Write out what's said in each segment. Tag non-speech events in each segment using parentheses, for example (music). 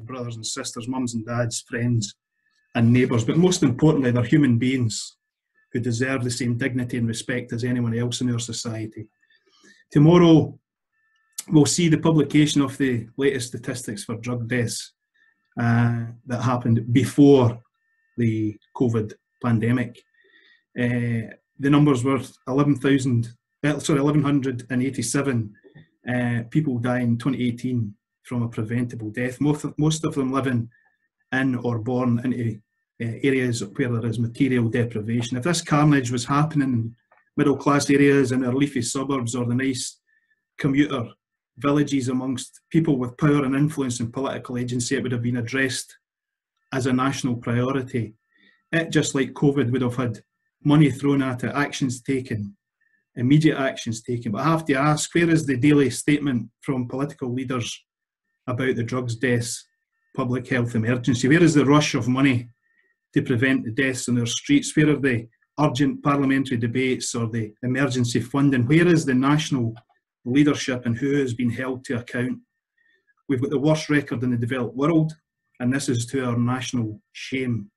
brothers and sisters, mums and dads, friends and neighbours, but most importantly, they're human beings who deserve the same dignity and respect as anyone else in our society. Tomorrow, we'll see the publication of the latest statistics for drug deaths uh, that happened before the COVID pandemic. Uh, the numbers were 11,000, uh, sorry, 1,187 uh, people dying in 2018 from a preventable death. Most of, most of them living in or born into uh, areas where there is material deprivation. If this carnage was happening in middle class areas in our leafy suburbs or the nice commuter villages amongst people with power and influence and political agency, it would have been addressed as a national priority. It, just like COVID, would have had money thrown at it, actions taken, immediate actions taken. But I have to ask, where is the daily statement from political leaders about the drugs deaths public health emergency? Where is the rush of money to prevent the deaths on our streets? Where are the urgent parliamentary debates or the emergency funding? Where is the national leadership and who has been held to account? We've got the worst record in the developed world, and this is to our national shame.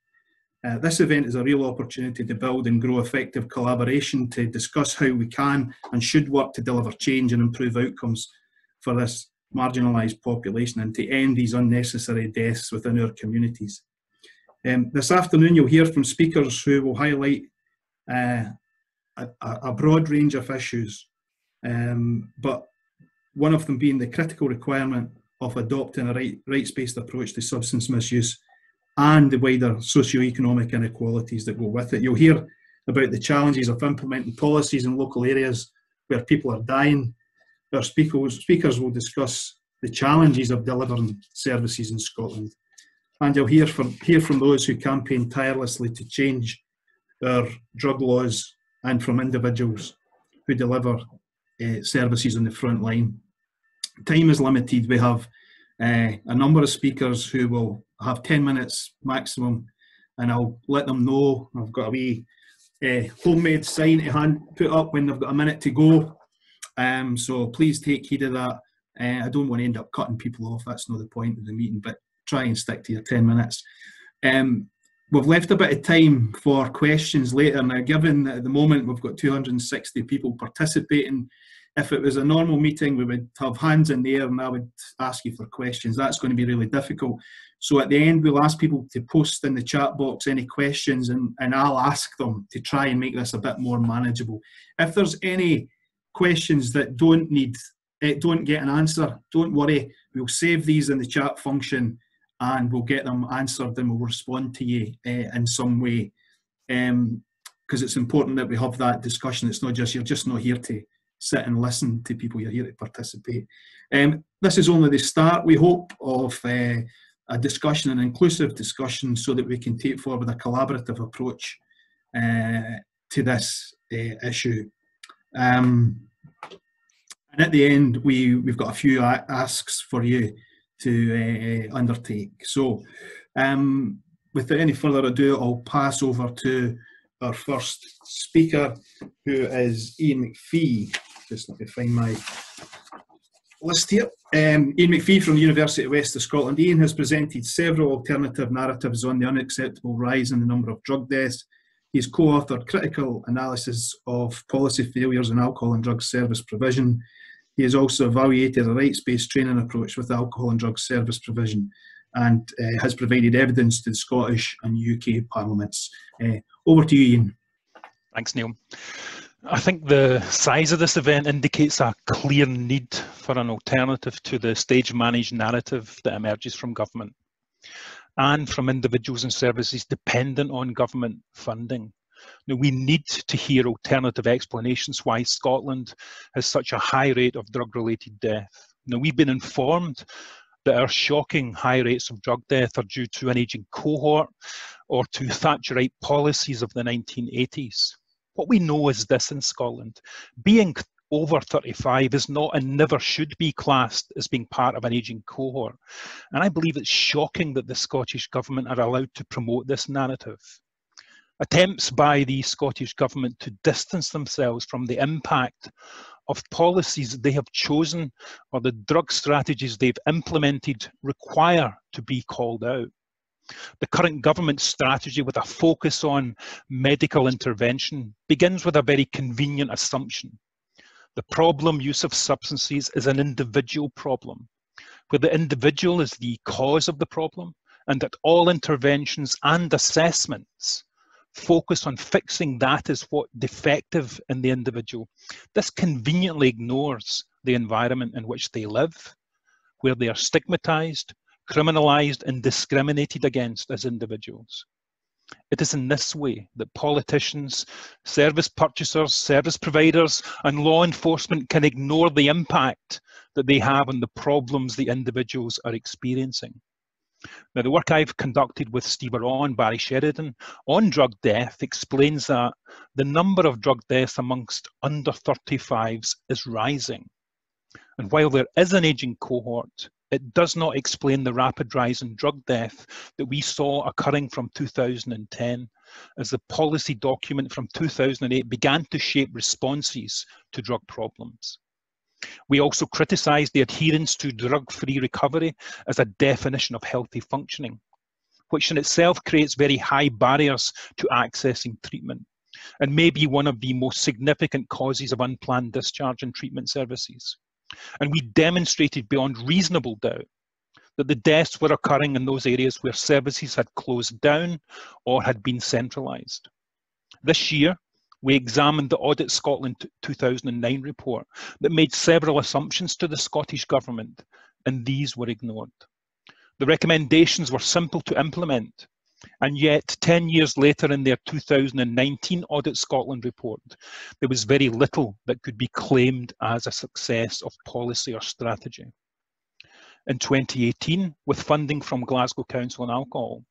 Uh, this event is a real opportunity to build and grow effective collaboration to discuss how we can and should work to deliver change and improve outcomes for this marginalised population and to end these unnecessary deaths within our communities. Um, this afternoon, you'll hear from speakers who will highlight uh, a, a, broad range of issues, um, but one of them being the critical requirement of adopting a right, rights-based approach to substance misuse and the wider socio-economic inequalities that go with it. You'll hear about the challenges of implementing policies in local areas where people are dying. Our speakers, speakers will discuss the challenges of delivering services in Scotland and you'll hear from, hear from those who campaign tirelessly to change our drug laws and from individuals who deliver uh, services on the front line. Time is limited. We have uh, a number of speakers who will have 10 minutes maximum, and I'll let them know I've got a wee uh, homemade sign to hand put up when they've got a minute to go. Um, so please take heed of that. I don't want to end up cutting people off. That's not the point of the meeting, but try and stick to your 10 minutes. Um, we've left a bit of time for questions later. Now, given that at the moment we've got 260 people participating, if it was a normal meeting, we would have hands in the air and I would ask you for questions. That's going to be really difficult. So at the end, we'll ask people to post in the chat box any questions and, and I'll ask them to try and make this a bit more manageable. If there's any questions that don't need, eh, don't get an answer, don't worry. We'll save these in the chat function and we'll get them answered and we'll respond to you uh, in some way. Because um, it's important that we have that discussion. It's not just, you're just not here to sit and listen to people, you're here to participate. Um, this is only the start, we hope, of uh, a discussion, an inclusive discussion, so that we can take forward a collaborative approach uh, to this issue. Um, and at the end, we, we've got a few asks for you to uh, undertake. So, um, without any further ado, I'll pass over to our first speaker, who is Iain McPhee. Just let me find my list here. Um, Iain McPhee from the University of West of Scotland. Iain has presented several alternative narratives on the unacceptable rise in the number of drug deaths. He's co-authored critical analysis of policy failures in alcohol and drug service provision he has also evaluated a rights-based training approach with alcohol and drug service provision and uh, has provided evidence to the Scottish and UK parliaments. Uh, over to you, Iain. Thanks, Neil. I think the size of this event indicates a clear need for an alternative to the stage managed narrative that emerges from government and from individuals and services dependent on government funding. Now, we need to hear alternative explanations why Scotland has such a high rate of drug related death. Now, we've been informed that our shocking high rates of drug death are due to an ageing cohort or to Thatcherite policies of the 1980s. What we know is this in Scotland being over 35 is not and never should be classed as being part of an ageing cohort. And I believe it's shocking that the Scottish Government are allowed to promote this narrative. Attempts by the Scottish Government to distance themselves from the impact of policies they have chosen or the drug strategies they've implemented require to be called out. The current government strategy with a focus on medical intervention begins with a very convenient assumption. The problem use of substances is an individual problem, where the individual is the cause of the problem, and that all interventions and assessments focus on fixing that as what defective in the individual. This conveniently ignores the environment in which they live, where they are stigmatized, criminalized, and discriminated against as individuals. It is in this way that politicians, service purchasers, service providers, and law enforcement can ignore the impact that they have on the problems the individuals are experiencing. Now, the work I've conducted with Steve Arron and Barry Sheridan on drug death explains that the number of drug deaths amongst under 35s is rising. And while there is an aging cohort, it does not explain the rapid rise in drug death that we saw occurring from 2010 as the policy document from 2008 began to shape responses to drug problems. We also criticised the adherence to drug-free recovery as a definition of healthy functioning, which in itself creates very high barriers to accessing treatment and may be one of the most significant causes of unplanned discharge in treatment services. And we demonstrated beyond reasonable doubt that the deaths were occurring in those areas where services had closed down or had been centralised. This year, we examined the Audit Scotland 2009 report that made several assumptions to the Scottish Government, and these were ignored. The recommendations were simple to implement, and yet 10 years later in their 2019 Audit Scotland report, there was very little that could be claimed as a success of policy or strategy. In 2018, with funding from Glasgow Council on Alcohol,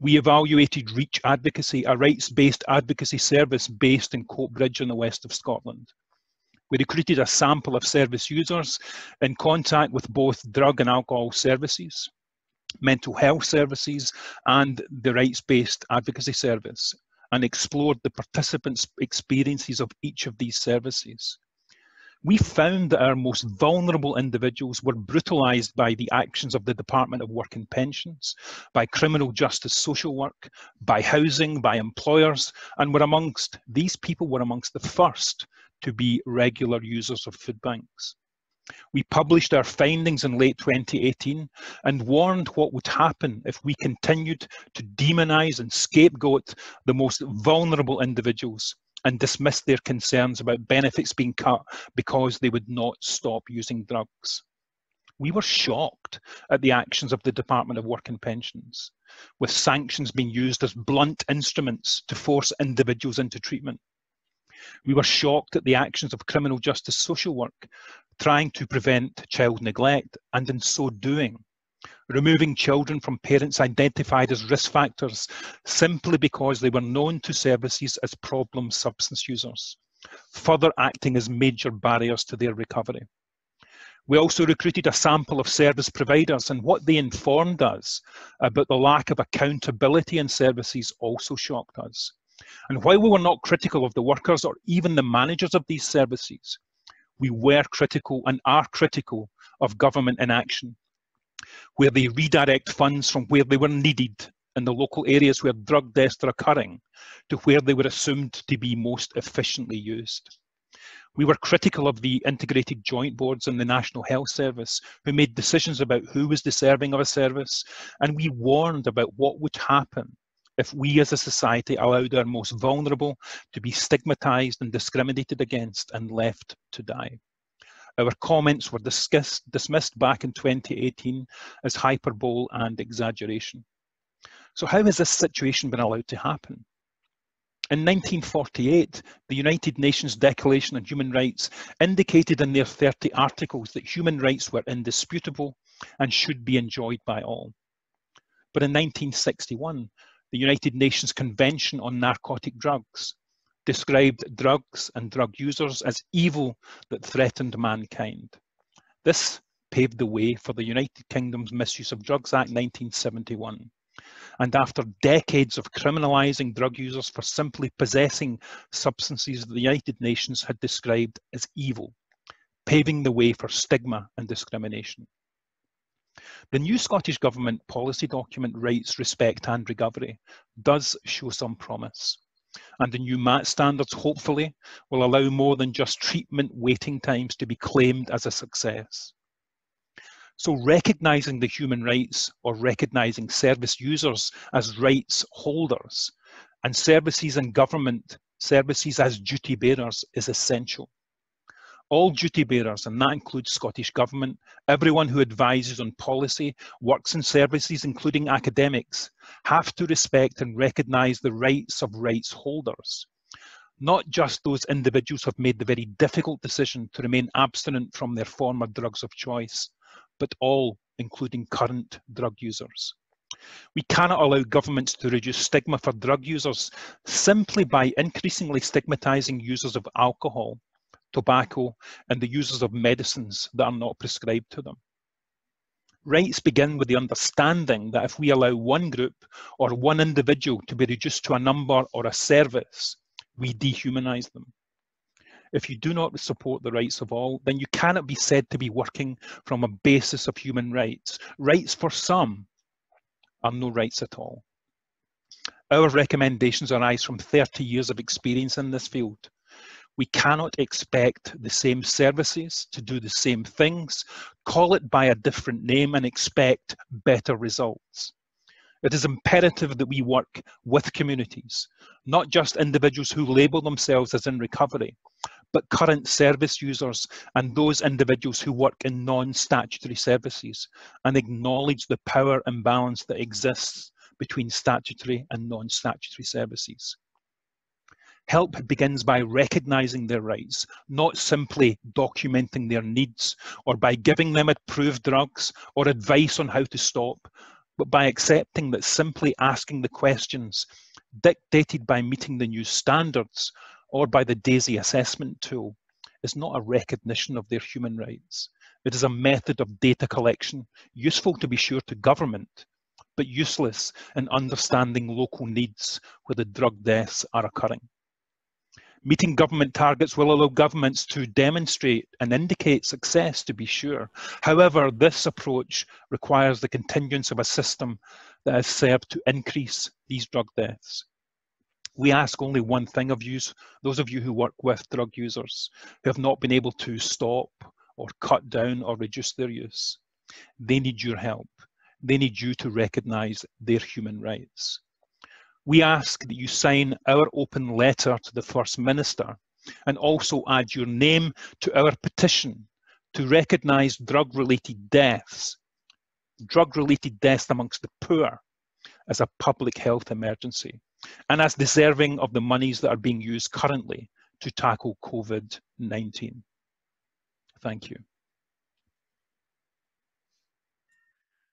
we evaluated Reach Advocacy, a rights-based advocacy service based in Coatbridge in the west of Scotland. We recruited a sample of service users in contact with both drug and alcohol services, mental health services, and the rights-based advocacy service, and explored the participants' experiences of each of these services we found that our most vulnerable individuals were brutalised by the actions of the Department of Work and Pensions, by criminal justice social work, by housing, by employers, and were amongst, these people were amongst the first to be regular users of food banks. We published our findings in late 2018 and warned what would happen if we continued to demonise and scapegoat the most vulnerable individuals and dismissed their concerns about benefits being cut because they would not stop using drugs. We were shocked at the actions of the Department of Work and Pensions, with sanctions being used as blunt instruments to force individuals into treatment. We were shocked at the actions of criminal justice social work, trying to prevent child neglect, and in so doing, removing children from parents identified as risk factors simply because they were known to services as problem substance users, further acting as major barriers to their recovery. We also recruited a sample of service providers and what they informed us about the lack of accountability in services also shocked us. And while we were not critical of the workers or even the managers of these services, we were critical and are critical of government inaction where they redirect funds from where they were needed in the local areas where drug deaths are occurring to where they were assumed to be most efficiently used. We were critical of the integrated joint boards and the National Health Service who made decisions about who was deserving of a service, and we warned about what would happen if we as a society allowed our most vulnerable to be stigmatised and discriminated against and left to die. Our comments were discussed, dismissed back in 2018 as hyperbole and exaggeration. So how has this situation been allowed to happen? In 1948, the United Nations Declaration on Human Rights indicated in their 30 articles that human rights were indisputable and should be enjoyed by all. But in 1961, the United Nations Convention on Narcotic Drugs described drugs and drug users as evil that threatened mankind. This paved the way for the United Kingdom's Misuse of Drugs Act 1971. And after decades of criminalising drug users for simply possessing substances the United Nations had described as evil, paving the way for stigma and discrimination. The new Scottish Government policy document, Rights, Respect and Recovery, does show some promise. And the new MAT standards, hopefully, will allow more than just treatment waiting times to be claimed as a success. So recognising the human rights or recognising service users as rights holders and services and government services as duty bearers is essential all duty bearers, and that includes Scottish Government, everyone who advises on policy, works in services, including academics, have to respect and recognise the rights of rights holders. Not just those individuals who have made the very difficult decision to remain abstinent from their former drugs of choice, but all, including current drug users. We cannot allow governments to reduce stigma for drug users simply by increasingly stigmatising users of alcohol tobacco, and the users of medicines that are not prescribed to them. Rights begin with the understanding that if we allow one group or one individual to be reduced to a number or a service, we dehumanize them. If you do not support the rights of all, then you cannot be said to be working from a basis of human rights. Rights for some are no rights at all. Our recommendations arise from 30 years of experience in this field we cannot expect the same services to do the same things, call it by a different name and expect better results. It is imperative that we work with communities, not just individuals who label themselves as in recovery, but current service users and those individuals who work in non-statutory services and acknowledge the power imbalance that exists between statutory and non-statutory services. Help begins by recognizing their rights, not simply documenting their needs or by giving them approved drugs or advice on how to stop, but by accepting that simply asking the questions dictated by meeting the new standards or by the DAISY assessment tool is not a recognition of their human rights. It is a method of data collection, useful to be sure to government, but useless in understanding local needs where the drug deaths are occurring. Meeting government targets will allow governments to demonstrate and indicate success, to be sure. However, this approach requires the continuance of a system that has served to increase these drug deaths. We ask only one thing of you, those of you who work with drug users who have not been able to stop or cut down or reduce their use. They need your help. They need you to recognise their human rights we ask that you sign our open letter to the First Minister and also add your name to our petition to recognise drug-related deaths, drug-related deaths amongst the poor as a public health emergency and as deserving of the monies that are being used currently to tackle COVID-19. Thank you.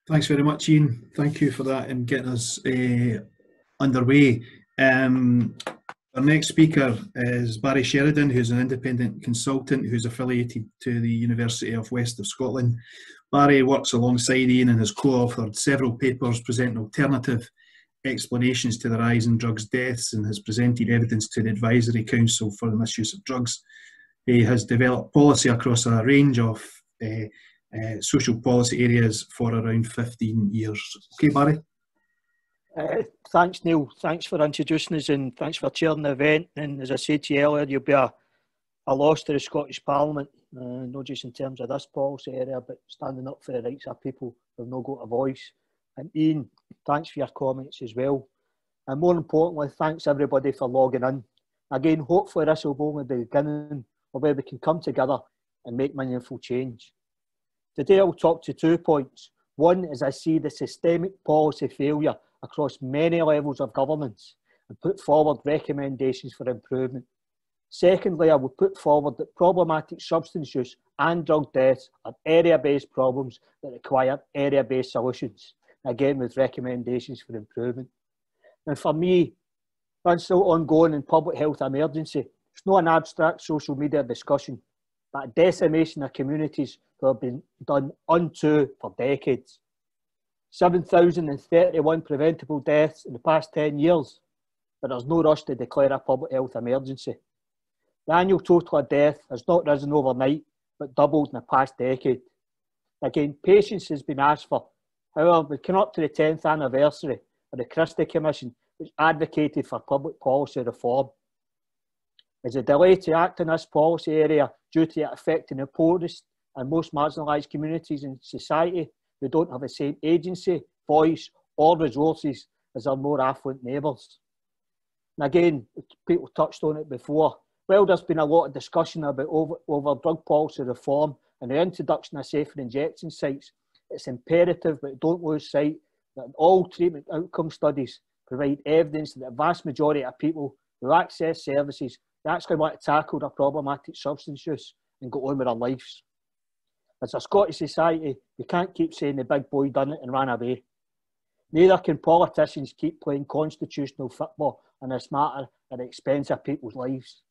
Thanks very much, Iain. Thank you for that and getting us uh, underway. Um, our next speaker is Barry Sheridan, who's an independent consultant who's affiliated to the University of West of Scotland. Barry works alongside Iain and has co-authored several papers presenting alternative explanations to the rise in drugs deaths and has presented evidence to the Advisory Council for the Misuse of Drugs. He has developed policy across a range of uh, uh, social policy areas for around 15 years. Okay, Barry? Uh, thanks, Neil. Thanks for introducing us and thanks for chairing the event. And as I said to you earlier, you'll be a, a loss to the Scottish Parliament, uh, not just in terms of this policy area, but standing up for the rights of people who have not got a voice. And Iain, thanks for your comments as well. And more importantly, thanks everybody for logging in. Again, hopefully this will be only the beginning of where we can come together and make meaningful change. Today I'll talk to two points. One is I see the systemic policy failure across many levels of governance and put forward recommendations for improvement. Secondly, I would put forward that problematic substance use and drug deaths are area-based problems that require area-based solutions, again with recommendations for improvement. And for me, that's still ongoing in public health emergency. It's not an abstract social media discussion, but a decimation of communities who have been done unto for decades. 7,031 preventable deaths in the past 10 years, but there's no rush to declare a public health emergency. The annual total of death has not risen overnight, but doubled in the past decade. Again, patience has been asked for. However, we come up to the 10th anniversary of the Christie Commission, which advocated for public policy reform. As a delay to act in this policy area due to it affecting the poorest and most marginalised communities in society who don't have the same agency, voice, or resources as our more affluent neighbours. And again, people touched on it before. Well, there's been a lot of discussion about over, over drug policy reform and the introduction of safer injection sites. It's imperative, but don't lose sight that all treatment outcome studies provide evidence that the vast majority of people who access services actually want to tackle their problematic substance use and go on with their lives. As a Scottish society, we can't keep saying the big boy done it and ran away. Neither can politicians keep playing constitutional football in this matter at the expense of people's lives.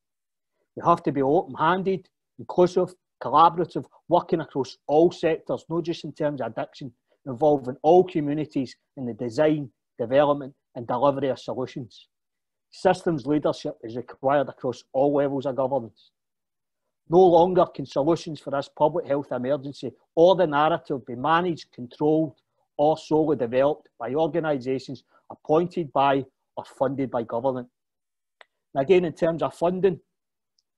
We have to be open handed, inclusive, collaborative, working across all sectors, not just in terms of addiction, involving all communities in the design, development, and delivery of solutions. Systems leadership is required across all levels of governance. No longer can solutions for this public health emergency or the narrative be managed, controlled, or solely developed by organisations appointed by or funded by government. And again, in terms of funding,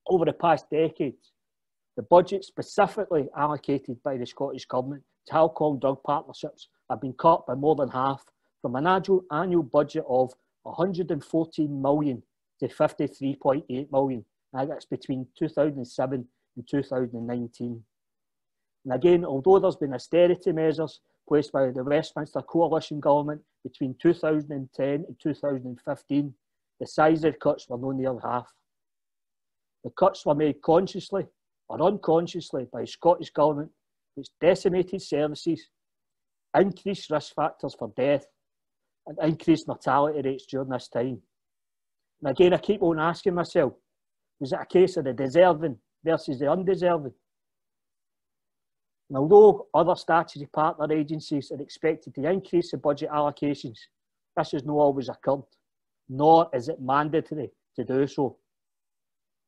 over the past decades, the budget specifically allocated by the Scottish Government to alcohol drug partnerships have been cut by more than half from an annual budget of 114 million to 53.8 million. That's between 2007 and 2019. And again, although there's been austerity measures placed by the Westminster Coalition government between 2010 and 2015, the size of cuts were no near half. The cuts were made consciously or unconsciously by Scottish Government, which decimated services, increased risk factors for death, and increased mortality rates during this time. And again, I keep on asking myself, was it a case of the deserving versus the undeserving? And although other statutory partner agencies are expected to increase the budget allocations, this has not always occurred, nor is it mandatory to do so.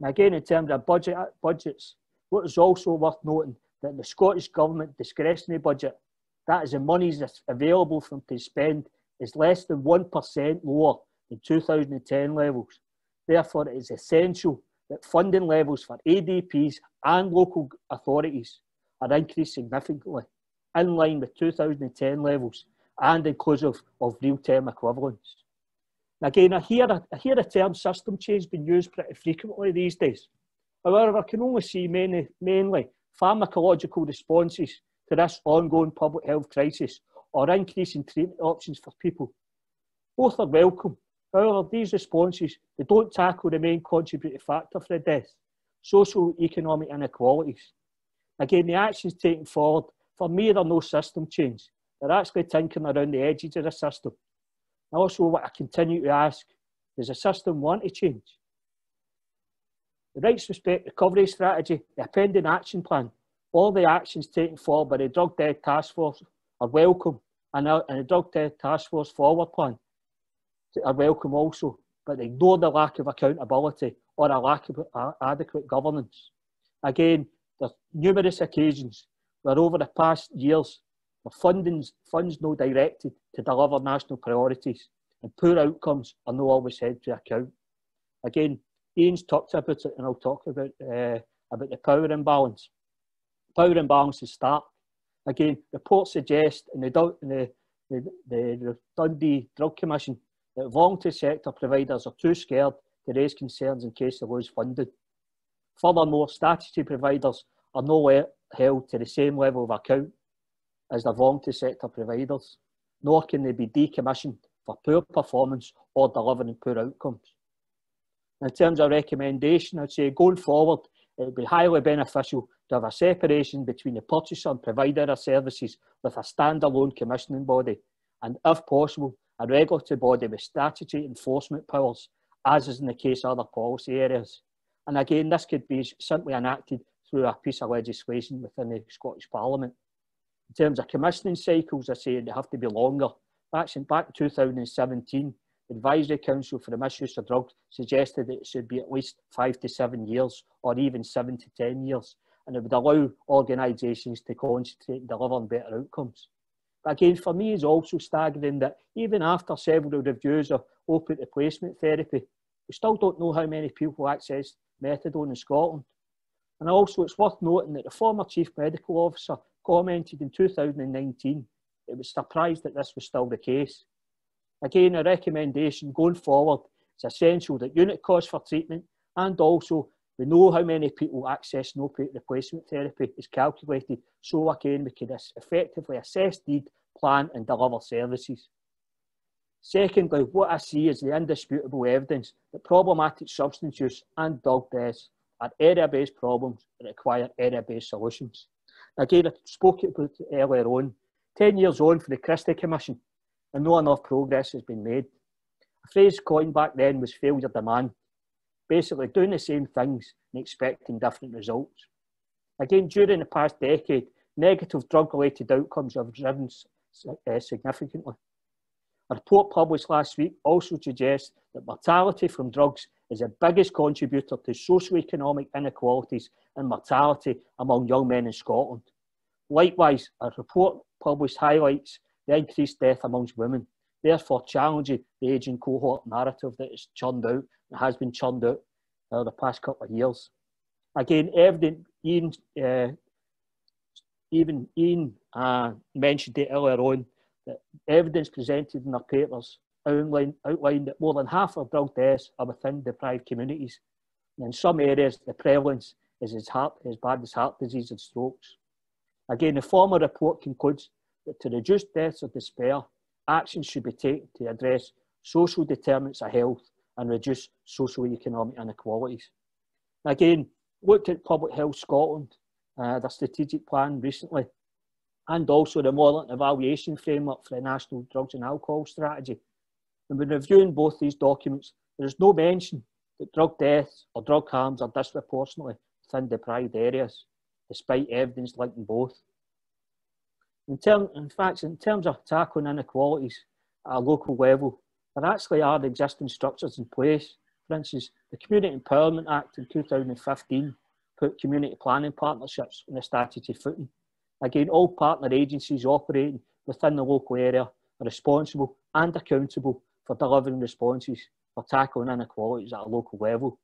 And again, in terms of budget budgets, what is also worth noting that the Scottish Government discretionary budget, that is the monies that's available from to spend, is less than 1% lower than 2010 levels. Therefore, it is essential that funding levels for ADPs and local authorities are increased significantly, in line with 2010 levels and inclusive of real-term equivalents. Again, I hear, I hear the term system change being used pretty frequently these days. However, I can only see mainly pharmacological responses to this ongoing public health crisis or increasing treatment options for people. Both are welcome. However, these responses they don't tackle the main contributing factor for the death, social economic inequalities. Again, the actions taken forward, for me, are no system change. They're actually tinkering around the edges of the system. And also, what I continue to ask, does the system want to change? The Rights Respect Recovery Strategy, the appending action plan, all the actions taken forward by the Drug Death Task Force are welcome, and, the Drug Death Task Force Forward Plan are welcome also, but ignore the lack of accountability or a lack of adequate governance. Again, there's numerous occasions where over the past years, the fundings, funds no directed to deliver national priorities and poor outcomes are no always held to account. Again, Iain's talked about it and I'll talk about, uh, about the power imbalance. Power imbalance is stark. Again, reports suggest in the, the, the, the Dundee Drug Commission that voluntary sector providers are too scared to raise concerns in case they lose funding. Furthermore, statutory providers are not held to the same level of account as the voluntary sector providers, nor can they be decommissioned for poor performance or delivering poor outcomes. In terms of recommendation, I'd say going forward, it would be highly beneficial to have a separation between the purchaser and provider of services with a standalone commissioning body, and if possible, a regulatory body with statutory enforcement powers, as is in the case of other policy areas. And again, this could be simply enacted through a piece of legislation within the Scottish Parliament. In terms of commissioning cycles, I say they have to be longer. Back in back 2017, the Advisory Council for the Misuse of Drugs suggested that it should be at least five to seven years, or even seven to ten years. and it would allow organisations to concentrate and deliver on better outcomes. Again, for me, it's also staggering that even after several reviews of opiate replacement therapy, we still don't know how many people access methadone in Scotland. And also, it's worth noting that the former Chief Medical Officer commented in 2019 it was surprised that this was still the case. Again, a recommendation going forward it's essential that unit costs for treatment and also we know how many people access no opiate replacement therapy is calculated, so again we can effectively assess need, plan and deliver services. Secondly, what I see is the indisputable evidence that problematic substance use and drug deaths are area-based problems that require area-based solutions. Again, I spoke about it earlier on. 10 years on for the Christie Commission, and no enough progress has been made. A phrase coined back then was failure demand, basically doing the same things and expecting different results. Again, during the past decade, negative drug-related outcomes have risen uh, significantly. A report published last week also suggests that mortality from drugs is the biggest contributor to socio-economic inequalities and mortality among young men in Scotland. Likewise, a report published highlights the increased death amongst women, therefore challenging the ageing cohort narrative that is churned out and has been churned out uh, the past couple of years. Again, evident, Iain, uh, even Iain uh, mentioned it earlier on, that evidence presented in our papers outlined, outlined that more than half of drug deaths are within deprived communities. And in some areas, the prevalence is as, heart, as bad as heart disease and strokes. Again, the former report concludes that to reduce deaths of despair, actions should be taken to address social determinants of health and reduce socio-economic inequalities. Again, looked at Public Health Scotland, uh, their strategic plan recently, and also the Moreland Evaluation Framework for the National Drugs and Alcohol Strategy. And when reviewing both these documents, there is no mention that drug deaths or drug harms are disproportionately within deprived areas, despite evidence linking both. In, term, in fact, in terms of tackling inequalities at a local level, there actually are existing structures in place. For instance, the Community Empowerment Act in 2015 put community planning partnerships on a statutory footing. Again, all partner agencies operating within the local area are responsible and accountable for delivering responses for tackling inequalities at a local level.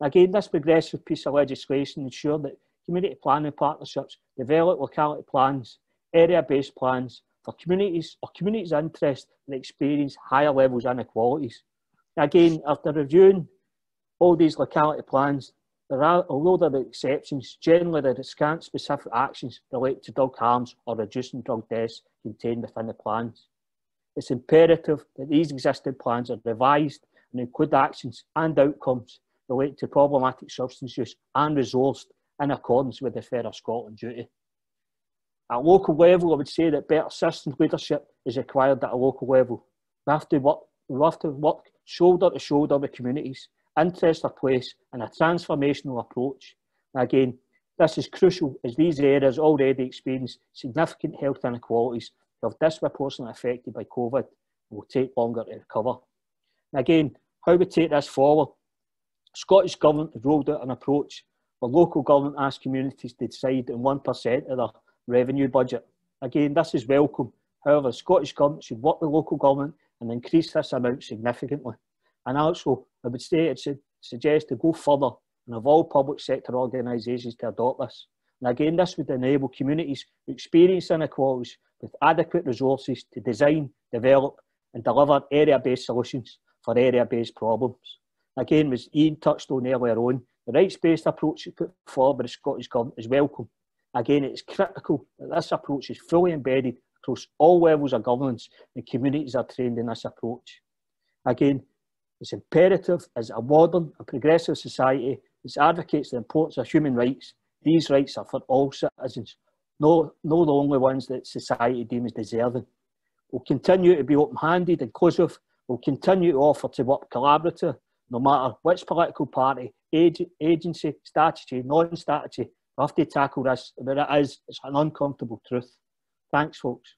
Again, this progressive piece of legislation ensured that community planning partnerships develop locality plans area-based plans for communities or communities' interest and experience higher levels of inequalities. Again, after reviewing all these locality plans, there are, although there are exceptions, generally there are scant specific actions related to drug harms or reducing drug deaths contained within the plans. It's imperative that these existing plans are revised and include actions and outcomes related to problematic substance use and resourced in accordance with the Fairer Scotland duty. At local level, I would say that better systems leadership is required at a local level. We have to work, we have to work shoulder to shoulder with communities, interest are place in a transformational approach. And again, this is crucial as these areas already experience significant health inequalities that are disproportionately affected by COVID and will take longer to recover. And again, how we take this forward? Scottish Government has rolled out an approach where local government asks communities to decide on 1% of their revenue budget. Again, this is welcome. However, Scottish Government should work with local government and increase this amount significantly. And also, I would say it should suggest to go further and have all public sector organisations to adopt this. And again, this would enable communities who experience inequalities with adequate resources to design, develop and deliver area-based solutions for area-based problems. Again, as Iain touched on earlier on, the rights-based approach put forward by the Scottish Government is welcome Again, it's critical that this approach is fully embedded across all levels of governance and communities are trained in this approach. Again, it's imperative as a modern and progressive society that advocates the importance of human rights. These rights are for all citizens, no, no the only ones that society deems deserving. We'll continue to be open-handed, inclusive. We'll continue to offer to work collaborative, no matter which political party, agency, statutory, non-statutory, we have to tackle this, but it is, it's an uncomfortable truth. Thanks, folks.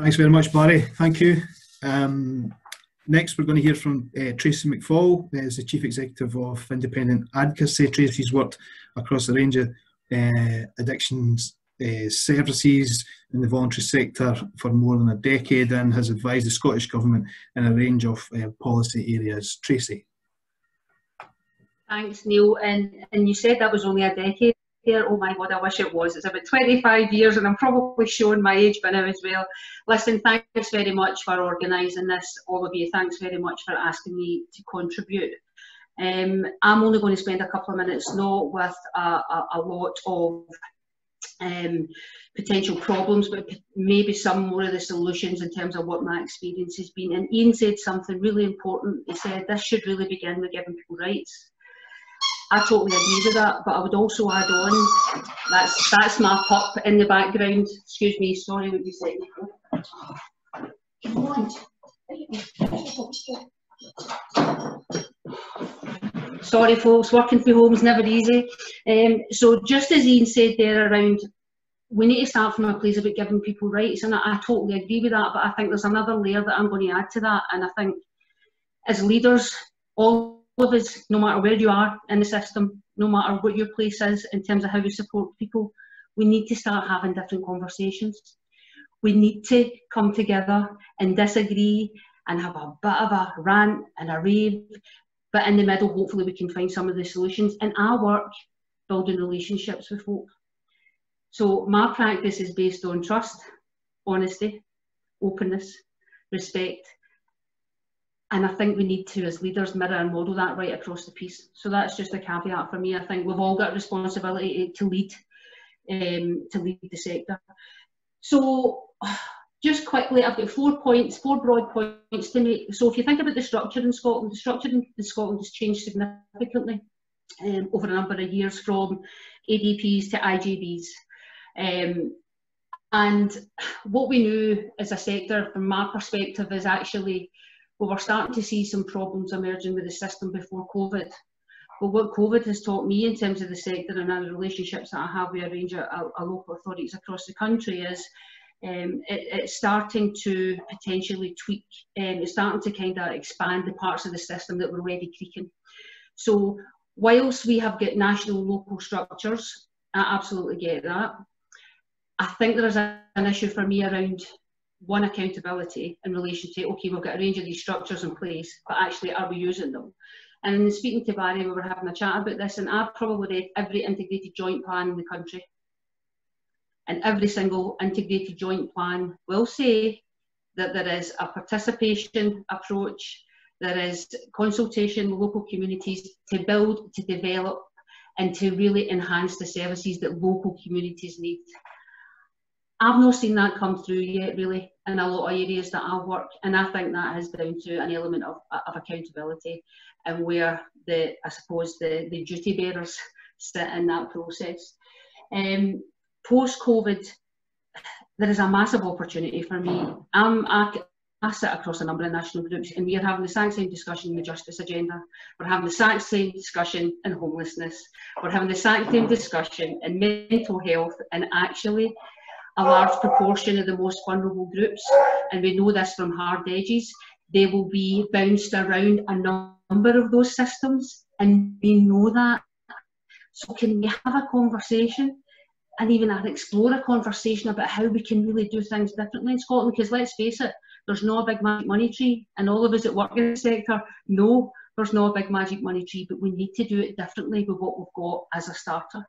Thanks very much, Barry. Thank you. Um, next, we're going to hear from uh, Tracey McFall, as the Chief Executive of Independent Advocacy. Tracey's worked across a range of uh, addictions uh, services in the voluntary sector for more than a decade and has advised the Scottish Government in a range of uh, policy areas. Tracey. Thanks, Neil. And, and you said that was only a decade there. Oh my God, I wish it was. It's about 25 years, and I'm probably showing my age by now as well. Listen, thanks very much for organising this, all of you. Thanks very much for asking me to contribute. Um, I'm only going to spend a couple of minutes not with a, a, a lot of um, potential problems, but maybe some more of the solutions in terms of what my experience has been. And Iain said something really important. He said this should really begin with giving people rights. I totally agree with that, but I would also add on that's that's my pup in the background. Excuse me, sorry what you said. Sorry, folks, working from home is never easy. Um, so, just as Iain said there around, we need to start from a place about giving people rights, and I, I totally agree with that. But I think there's another layer that I'm going to add to that, and I think as leaders, all of us, no matter where you are in the system, no matter what your place is in terms of how you support people, we need to start having different conversations. We need to come together and disagree and have a bit of a rant and a rave, but in the middle, hopefully, we can find some of the solutions. And I work building relationships with folk. So my practice is based on trust, honesty, openness, respect, and I think we need to, as leaders, mirror and model that right across the piece. So that's just a caveat for me. I think we've all got responsibility to lead, um, to lead the sector. So (sighs) just quickly, I've got four points, four broad points to make. So if you think about the structure in Scotland, the structure in Scotland has changed significantly um, over a number of years from ADPs to IJBs. Um, and (sighs) what we knew as a sector, from my perspective, is actually we were starting to see some problems emerging with the system before COVID. But what COVID has taught me in terms of the sector and the relationships that I have with a range of, local authorities across the country is um, it, it's starting to potentially tweak, um, it's starting to kind of expand the parts of the system that were already creaking. So whilst we have got national local structures, I absolutely get that. I think there is a, an issue for me around one accountability in relation to okay, we've got a range of these structures in place, but actually are we using them? And in speaking to Barry, we were having a chat about this, and I've probably read every integrated joint plan in the country and every single integrated joint plan will say that there is a participation approach, there is consultation with local communities to build, to develop, and to really enhance the services that local communities need. I've not seen that come through yet, really, in a lot of areas that I work, and I think that is down to an element of, of accountability and where the, I suppose, the, the duty bearers sit in that process. Um, post COVID, there is a massive opportunity for me. I'm, I, I sit across a number of national groups and we are having the exact same discussion in the justice agenda. We're having the exact same discussion in homelessness. We're having the exact same discussion in mental health and actually a large proportion of the most vulnerable groups, and we know this from hard edges, they will be bounced around a number of those systems and we know that. So can we have a conversation and even explore a conversation about how we can really do things differently in Scotland. Because let's face it, there's no big magic money tree, and all of us that work in the sector know there's no big magic money tree, but we need to do it differently with what we've got as a starter.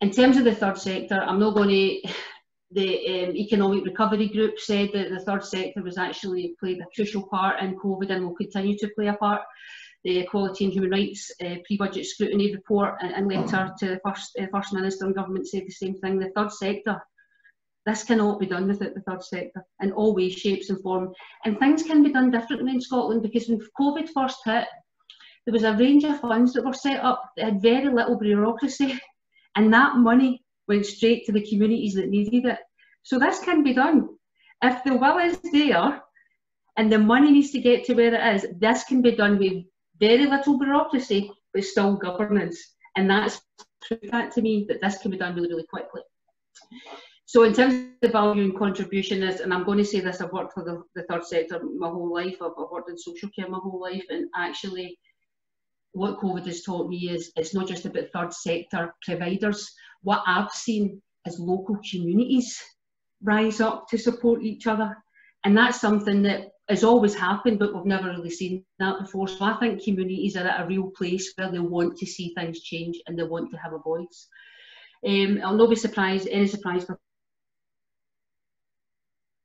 In terms of the third sector, I'm not going to. The um, Economic Recovery Group said that the third sector was actually played a crucial part in COVID and will continue to play a part the Equality and Human Rights uh, pre-budget scrutiny report and, and letter to the First, uh, First Minister and Government said the same thing. The third sector, this cannot be done without the third sector in all ways, shapes and form. And things can be done differently in Scotland because when COVID first hit, there was a range of funds that were set up that had very little bureaucracy and that money went straight to the communities that needed it. So this can be done. If the will is there and the money needs to get to where it is, this can be done with very little bureaucracy, but still governance. And that's proved that to me that this can be done really, really quickly. So in terms of the value and contribution is, and I'm going to say this, I've worked for the, the third sector my whole life, I've, I've worked in social care my whole life, and actually what COVID has taught me is it's not just about third sector providers. What I've seen is local communities rise up to support each other. And that's something that has always happened, but we've never really seen that before. So I think communities are at a real place where they want to see things change and they want to have a voice. Um, I'll not be surprised, any surprise for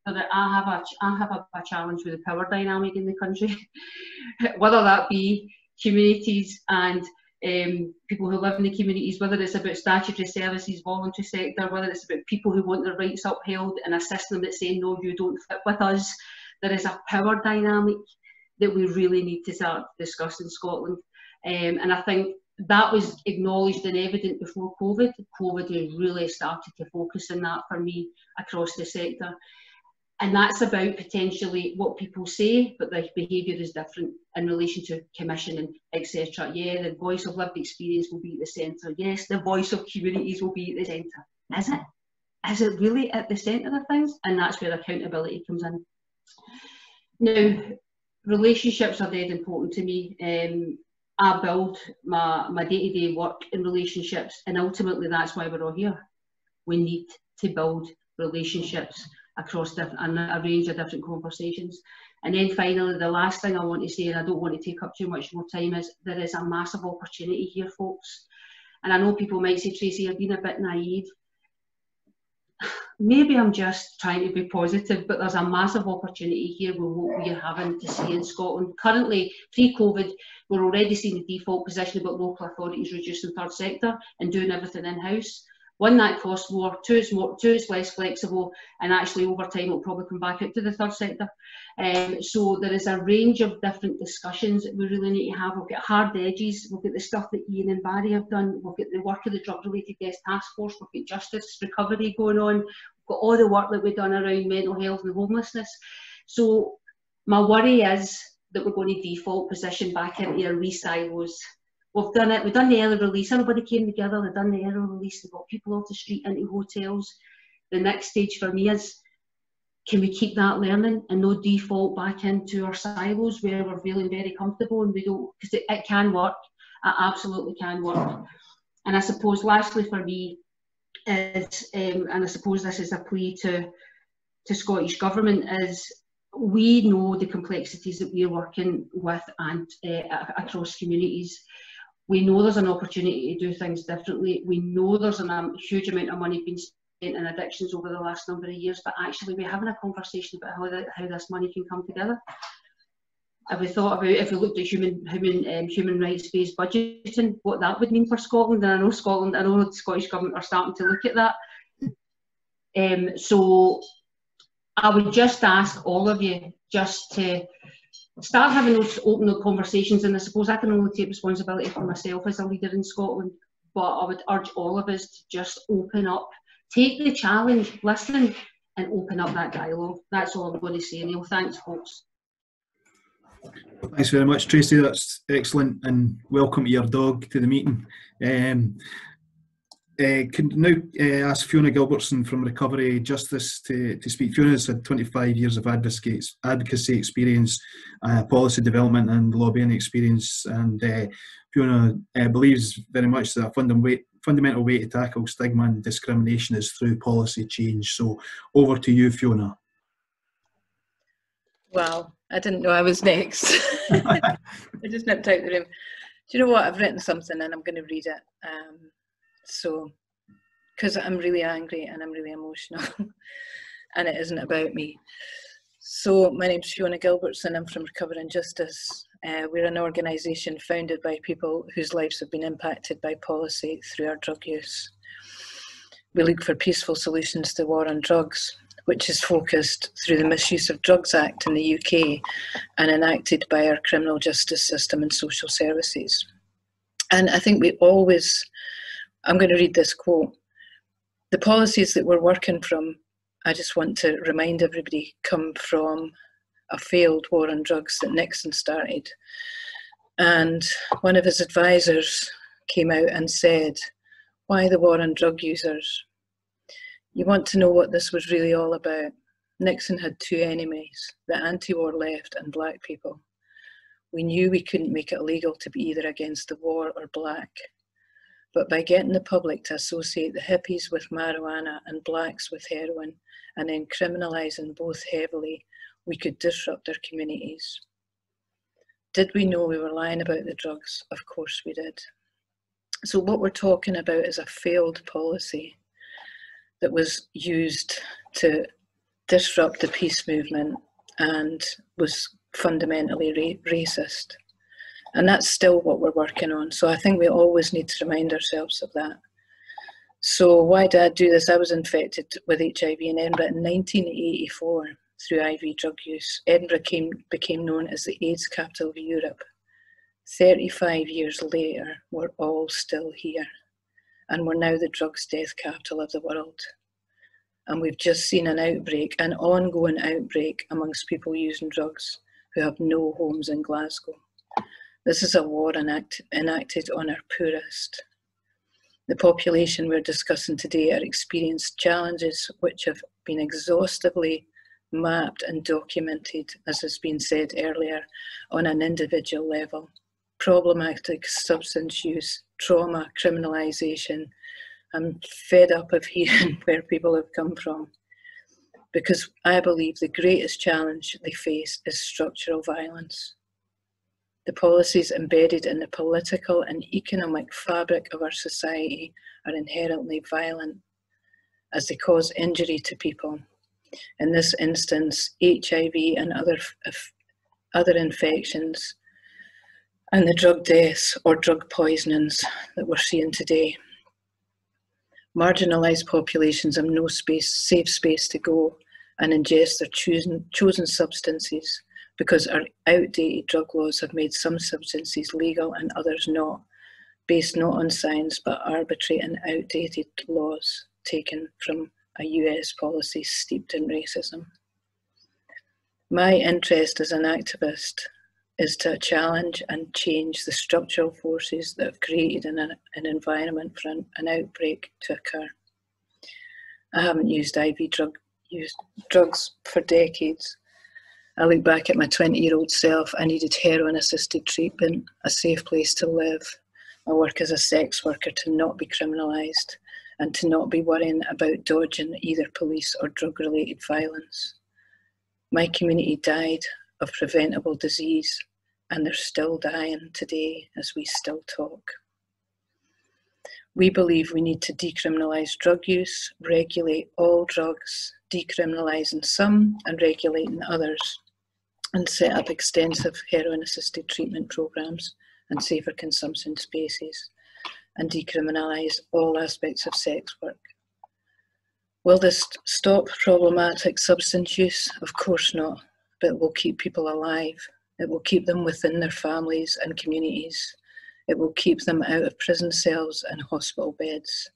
that I have a I have a, a challenge with the power dynamic in the country, (laughs) whether that be communities and um, people who live in the communities, whether it's about statutory services, voluntary sector, whether it's about people who want their rights upheld in a system that's saying, no, you don't fit with us. There is a power dynamic that we really need to start discussing in Scotland. Um, and I think that was acknowledged and evident before COVID. COVID really started to focus on that for me across the sector and that's about potentially what people say, but their behaviour is different in relation to commissioning, etc. Yeah, the voice of lived experience will be at the centre. Yes, the voice of communities will be at the centre. Is it? Is it really at the centre of things? And that's where accountability comes in. Now, relationships are dead important to me. Um, I build my, my day-to-day work in relationships and ultimately that's why we're all here. We need to build relationships across different, a range of different conversations. And then finally, the last thing I want to say, and I don't want to take up too much more time, is there is a massive opportunity here, folks. And I know people might say, Tracey, I've been a bit naive. (sighs) Maybe I'm just trying to be positive, but there's a massive opportunity here with what we're having to see in Scotland. Currently, pre-COVID, we're already seeing the default position about local authorities reducing third sector and doing everything in-house. One, that costs more, two, it's, more, two, it's less flexible, and actually over time it'll probably come back out to the third sector. Um, so there is a range of different discussions that we really need to have. We've got hard edges, we've got the stuff that Iain and Barry have done, we've got the work of the Drug Related Deaths Task Force, we've got justice recovery going on, we've got all the work that we've done around mental health and homelessness. So my worry is that we're going to default position back into our re-silos We've done it. We've done the early release. Everybody came together. They've done the early release. They've got people off the street into hotels. The next stage for me is can we keep that learning and no default back into our silos where we're feeling very comfortable and we don't because it, it can work. It absolutely can work. And I suppose lastly for me is um, and I suppose this is a plea to to Scottish Government is we know the complexities that we're working with and uh, across communities we know there's an opportunity to do things differently. We know there's a um, huge amount of money being spent in addictions over the last number of years, but actually we're having a conversation about how, that, how this money can come together. Have we thought about if we looked at human human um, human rights based budgeting, what that would mean for Scotland? And I know Scotland, I know the Scottish government are starting to look at that. Um, so I would just ask all of you just to start having those open conversations and I suppose I can only take responsibility for myself as a leader in Scotland but I would urge all of us to just open up take the challenge listen and open up that dialogue that's all I'm going to say Neil thanks folks Thanks very much, Tracey. That's excellent, and welcome your dog to the meeting. Um, uh, can now uh, ask Fiona Gilbertson from Recovery Justice to, to speak. Fiona's had 25 years of advocacy, advocacy experience, uh, policy development and lobbying experience and uh, Fiona uh, believes very much that a fundamental way, fundamental way to tackle stigma and discrimination is through policy change. So over to you, Fiona. Wow, I didn't know I was next. (laughs) (laughs) I just nipped out the room. Do you know what? I've written something and I'm going to read it. Um, so, because I'm really angry and I'm really emotional, (laughs) and it isn't about me. So, my name's Fiona Gilbertson. I'm from Recovery Justice. Uh, we're an organisation founded by people whose lives have been impacted by policy through our drug use. We look for peaceful solutions to war on drugs, which is focused through the Misuse of Drugs Act in the UK and enacted by our criminal justice system and social services. And I think we always I'm going to read this quote. The policies that we're working from, I just want to remind everybody, come from a failed war on drugs that Nixon started. And one of his advisors came out and said, Why the war on drug users? You want to know what this was really all about? Nixon had two enemies the anti war left and black people. We knew we couldn't make it illegal to be either against the war or black. But by getting the public to associate the hippies with marijuana and blacks with heroin, and then criminalising both heavily, we could disrupt their communities. Did we know we were lying about the drugs? Of course we did. So, what we're talking about is a failed policy that was used to disrupt the peace movement and was fundamentally ra- racist. And that's still what we're working on. So I think we always need to remind ourselves of that. So why did I do this? I was infected with HIV in Edinburgh in 1984 through IV drug use. Edinburgh came, became known as the AIDS capital of Europe. 35 years later, we're all still here. And we're now the drugs death capital of the world and we've just seen an outbreak, an ongoing outbreak amongst people using drugs who have no homes in Glasgow. This is a war enact- enacted on our poorest. The population we're discussing today are experiencing challenges which have been exhaustively mapped and documented, as has been said earlier, on an individual level. Problematic substance use, trauma, criminalisation, I'm fed up of hearing (laughs) where people have come from because I believe the greatest challenge they face is structural violence. The policies embedded in the political and economic fabric of our society are inherently violent as they cause injury to people. In this instance, HIV and other, other infections, and the drug deaths or drug poisonings that we're seeing today. Marginalised populations have no space, safe space to go and ingest their chosen, chosen substances because our outdated drug laws have made some substances legal and others not, based not on science but arbitrary and outdated laws taken from a US policy steeped in racism. My interest as an activist is to challenge and change the structural forces that have created an, an environment for an, an, outbreak to occur. I haven't used IV drug used drugs for decades. I look back at my 20 year old self. I needed heroin assisted treatment, a safe place to live, my work as a sex worker to not be criminalised, and to not be worrying about dodging either police or drug related violence. My community died of preventable disease, and they're still dying today as we still talk. We believe we need to decriminalise drug use, regulate all drugs, decriminalising some and regulating others, and set up extensive heroin assisted treatment programmes and safer consumption spaces, and decriminalise all aspects of sex work. Will this stop problematic substance use? Of course not but it will keep people alive. It will keep them within their families and communities. It will keep them out of prison cells and hospital beds.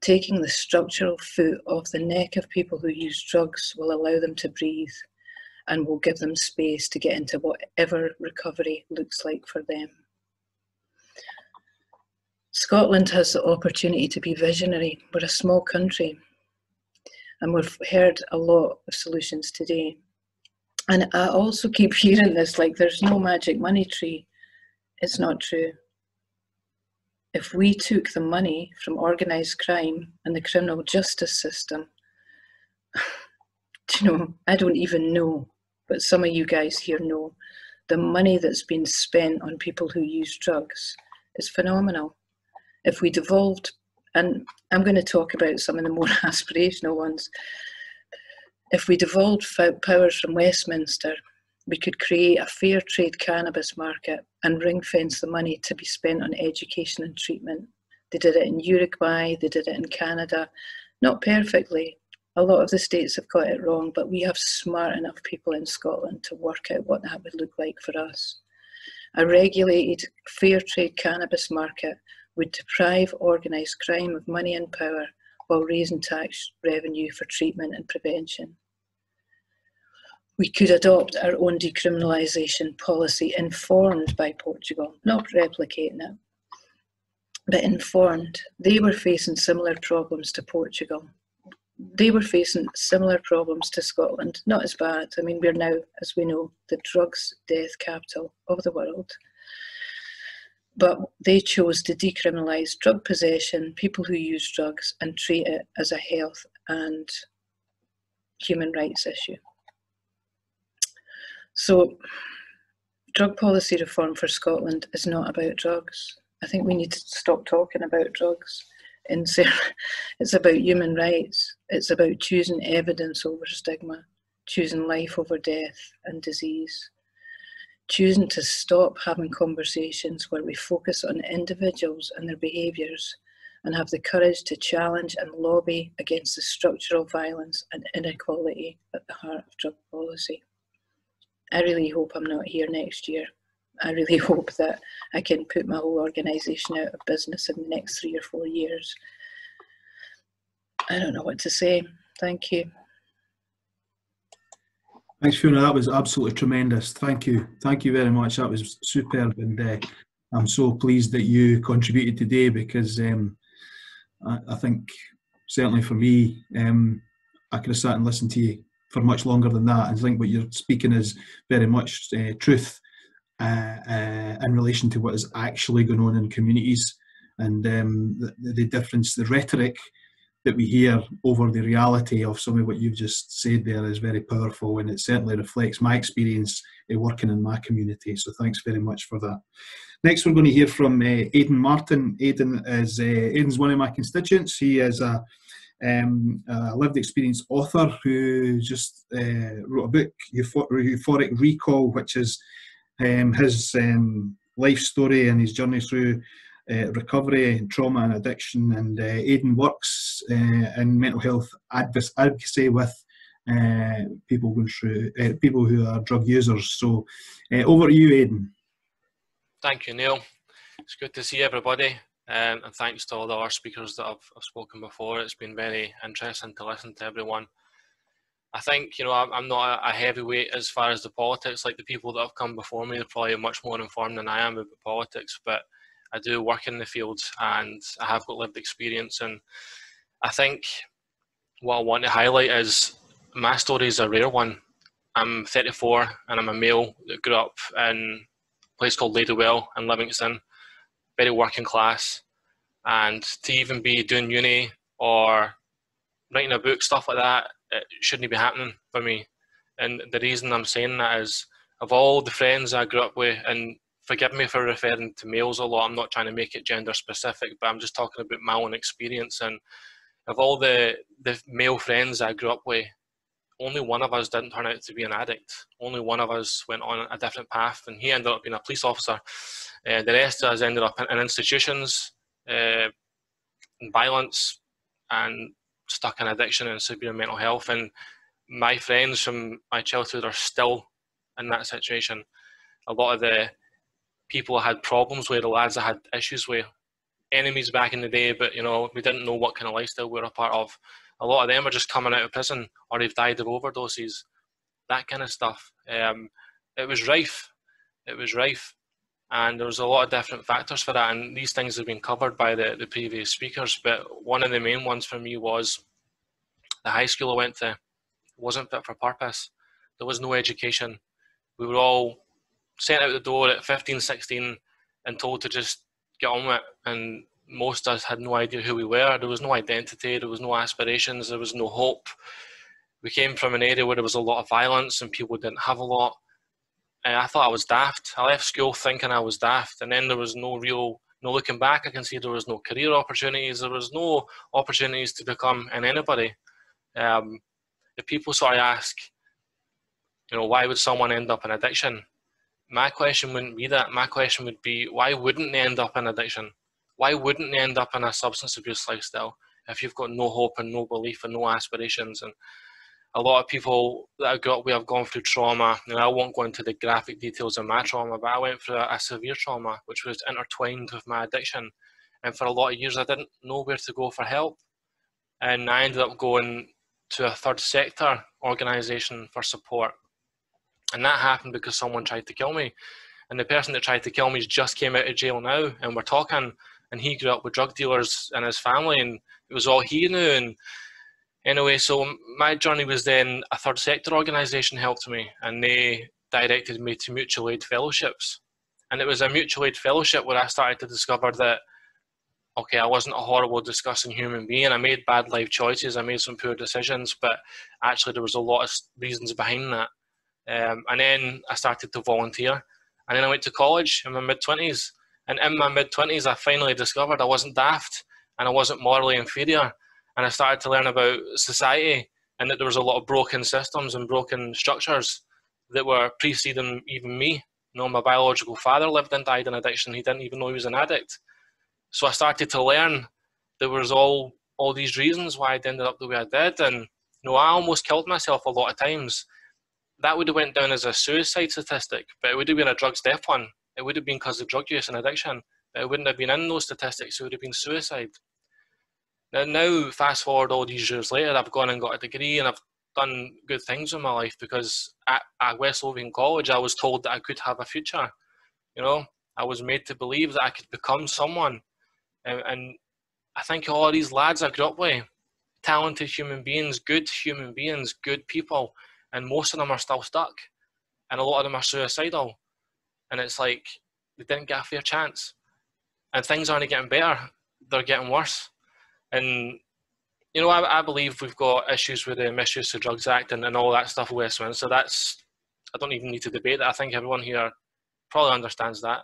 Taking the structural foot off the neck of people who use drugs will allow them to breathe and will give them space to get into whatever recovery looks like for them. Scotland has the opportunity to be visionary. We're a small country and we've heard a lot of solutions today. And I also keep (laughs) hearing this like there's no magic money tree. It's not true. If we took the money from organised crime and the criminal justice system, (sighs) you know, I don't even know, but some of you guys here know, the money that's been spent on people who use drugs is phenomenal. If we devolved, and I'm going to talk about some of the more (laughs) aspirational ones, if we devolved powers from Westminster, we could create a fair trade cannabis market and ring fence the money to be spent on education and treatment. They did it in Uruguay, they did it in Canada. Not perfectly. A lot of the states have got it wrong, but we have smart enough people in Scotland to work out what that would look like for us. A regulated fair trade cannabis market would deprive organised crime of money and power while raising tax revenue for treatment and prevention we could adopt our own decriminalisation policy informed by Portugal, not replicating it, but informed. They were facing similar problems to Portugal. They were facing similar problems to Scotland, not as bad. I mean, we're now, as we know, the drugs death capital of the world. But they chose to decriminalise drug possession, people who use drugs, and treat it as a health and human rights issue. So, drug policy reform for Scotland is not about drugs. I think we need to stop talking about drugs. (laughs) It's about human rights. It's about choosing evidence over stigma, choosing life over death and disease, choosing to stop having conversations where we focus on individuals and their behaviours and have the courage to challenge and lobby against the structural violence and inequality at the heart of drug policy. I really hope I'm not here next year. I really (laughs) hope that I can put my whole organisation out of business in the next three or four years. I don't know what to say. Thank you. Thanks, Fiona. That was absolutely tremendous. Thank you. Thank you very much. That was superb. And uh, I'm so pleased that you contributed today because um, I, I, think, certainly for me, um, I could have sat and listened to you for much longer than that. And I think what you're speaking is very much uh, truth uh, uh, in relation to what is actually going on in communities and um, the, the, difference, the rhetoric that we hear over the reality of some of what you've just said there is very powerful and it certainly reflects my experience uh, working in my community. So thanks very much for that. Next, we're going to hear from uh, Aidan Martin. Aidan is uh, Aidan's one of my constituents. He is a um, a lived experience author who just uh, wrote a book, Euphoric Recall, which is um, his um, life story and his journey through uh, recovery, trauma, and addiction. And uh, Aidan works uh, in mental health advocacy with uh, people going through uh, people who are drug users. So, uh, over to you, Aidan. Thank you, Neil. It's good to see everybody. Um, and thanks to all the other speakers that I've, I've spoken before. It's been very interesting to listen to everyone. I think you know I'm, not a, heavyweight as far as the politics. Like the people that have come before me, they're probably much more informed than I am about politics. But I do work in the field, and I have got lived experience. And I think what I want to highlight is my story is a rare one. I'm 34 and I'm a male that grew up in a place called Ladywell in Livingston, very working class. And to even be doing uni or writing a book, stuff like that, it shouldn't be happening for me. And the reason I'm saying that is, of all the friends I grew up with, and forgive me for referring to males a lot, I'm not trying to make it gender specific, but I'm just talking about my own experience. And of all the, the male friends I grew up with, only one of us didn't turn out to be an addict. Only one of us went on a different path, and he ended up being a police officer. Uh, the rest of us ended up in, in institutions, uh, in violence, and stuck in addiction and severe mental health. And my friends from my childhood are still in that situation. A lot of the people I had problems with, the lads I had issues with, enemies back in the day, but you know, we didn't know what kind of lifestyle we were a part of. A lot of them are just coming out of prison or they've died of overdoses, that kind of stuff. Um, it was rife. It was rife and there was a lot of different factors for that and these things have been covered by the, the previous speakers but one of the main ones for me was the high school i went to wasn't fit for purpose. There was no education. We were all sent out the door at 15 16 and told to just get on with it and most of us had no idea who we were. There was no identity there was no aspirations there was no hope. We came from an area where there was a lot of violence and people didn't have a lot and I thought I was daft. I left school thinking I was daft, and then there was no real, no looking back. I can see there was no career opportunities. There was no opportunities to become an anybody. Um, if people sort of ask, you know, why would someone end up in addiction? My question wouldn't be that. My question would be, why wouldn't they end up in addiction? Why wouldn't they end up in a substance abuse lifestyle if you've got no hope and no belief and no aspirations and a lot of people that I grew up with have gone through trauma. And I won't go into the graphic details of my trauma, but I went through a, a, severe trauma, which was intertwined with my addiction. And for a lot of years, I didn't know where to go for help. And I ended up going to a third sector organisation for support. And that happened because someone tried to kill me. And the person that tried to kill me just came out of jail now, and we're talking. And he grew up with drug dealers in his family, and it was all he knew. And anyway, so my journey was then a third sector organisation helped me, and they directed me to mutual aid fellowships. And it was a mutual aid fellowship where I started to discover that, okay, I wasn't a horrible, disgusting human being. I made bad life choices, I made some poor decisions, but actually there was a lot of reasons behind that. Um, and then I started to volunteer. And then I went to college in my mid 20s. And in my mid 20s, I finally discovered I wasn't daft and I wasn't morally inferior. And I started to learn about society and that there was a lot of broken systems and broken structures that were preceding even me. You know, my biological father lived and died in addiction. He didn't even know he was an addict. So I started to learn there was all all these reasons why I'd ended up the way I did. And you know, I almost killed myself a lot of times. That would have went down as a suicide statistic, but it would have been a drugs death one. It would have been because of drug use and addiction. But it wouldn't have been in those statistics. It would have been suicide. Now, now, fast forward all these years later, I've gone and got a degree and I've done good things in my life because at, at West Lothian College, I was told that I could have a future. You know, I was made to believe that I could become someone. And, and I think all these lads I grew up with, talented human beings, good human beings, good people, and most of them are still stuck. And a lot of them are suicidal. And it's like they didn't get a fair chance. And things aren't getting better, they're getting worse. And you know, I, I believe we've got issues with the Misuse of Drugs Act and, and all that stuff in Westminster. So that's I don't even need to debate that. I think everyone here probably understands that.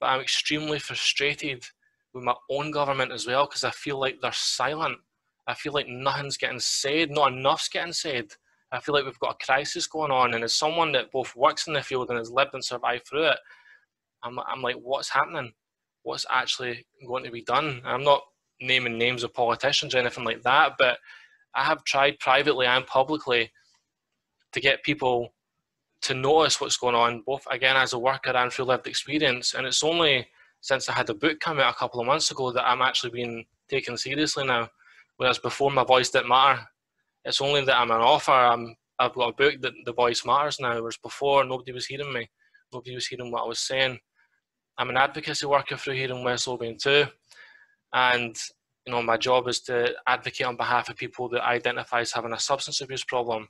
But I'm extremely frustrated with my own government as well because I feel like they're silent. I feel like nothing's getting said, not enough's getting said. I feel like we've got a crisis going on, and as someone that both works in the field and has lived and survived through it, I'm, I'm like, what's happening? What's actually going to be done? I'm not naming names of politicians or anything like that, but I have tried privately and publicly to get people to notice what's going on, both again as a worker and through lived experience. And it's only since I had the book come out a couple of months ago that I'm actually being taken seriously now. Whereas before my voice didn't matter. It's only that I'm an author, I'm, I've got a book that the voice matters now, whereas before nobody was hearing me. Nobody was hearing what I was saying. I'm an advocacy worker through here in West Lothian too and you know my job is to advocate on behalf of people that identify as having a substance abuse problem.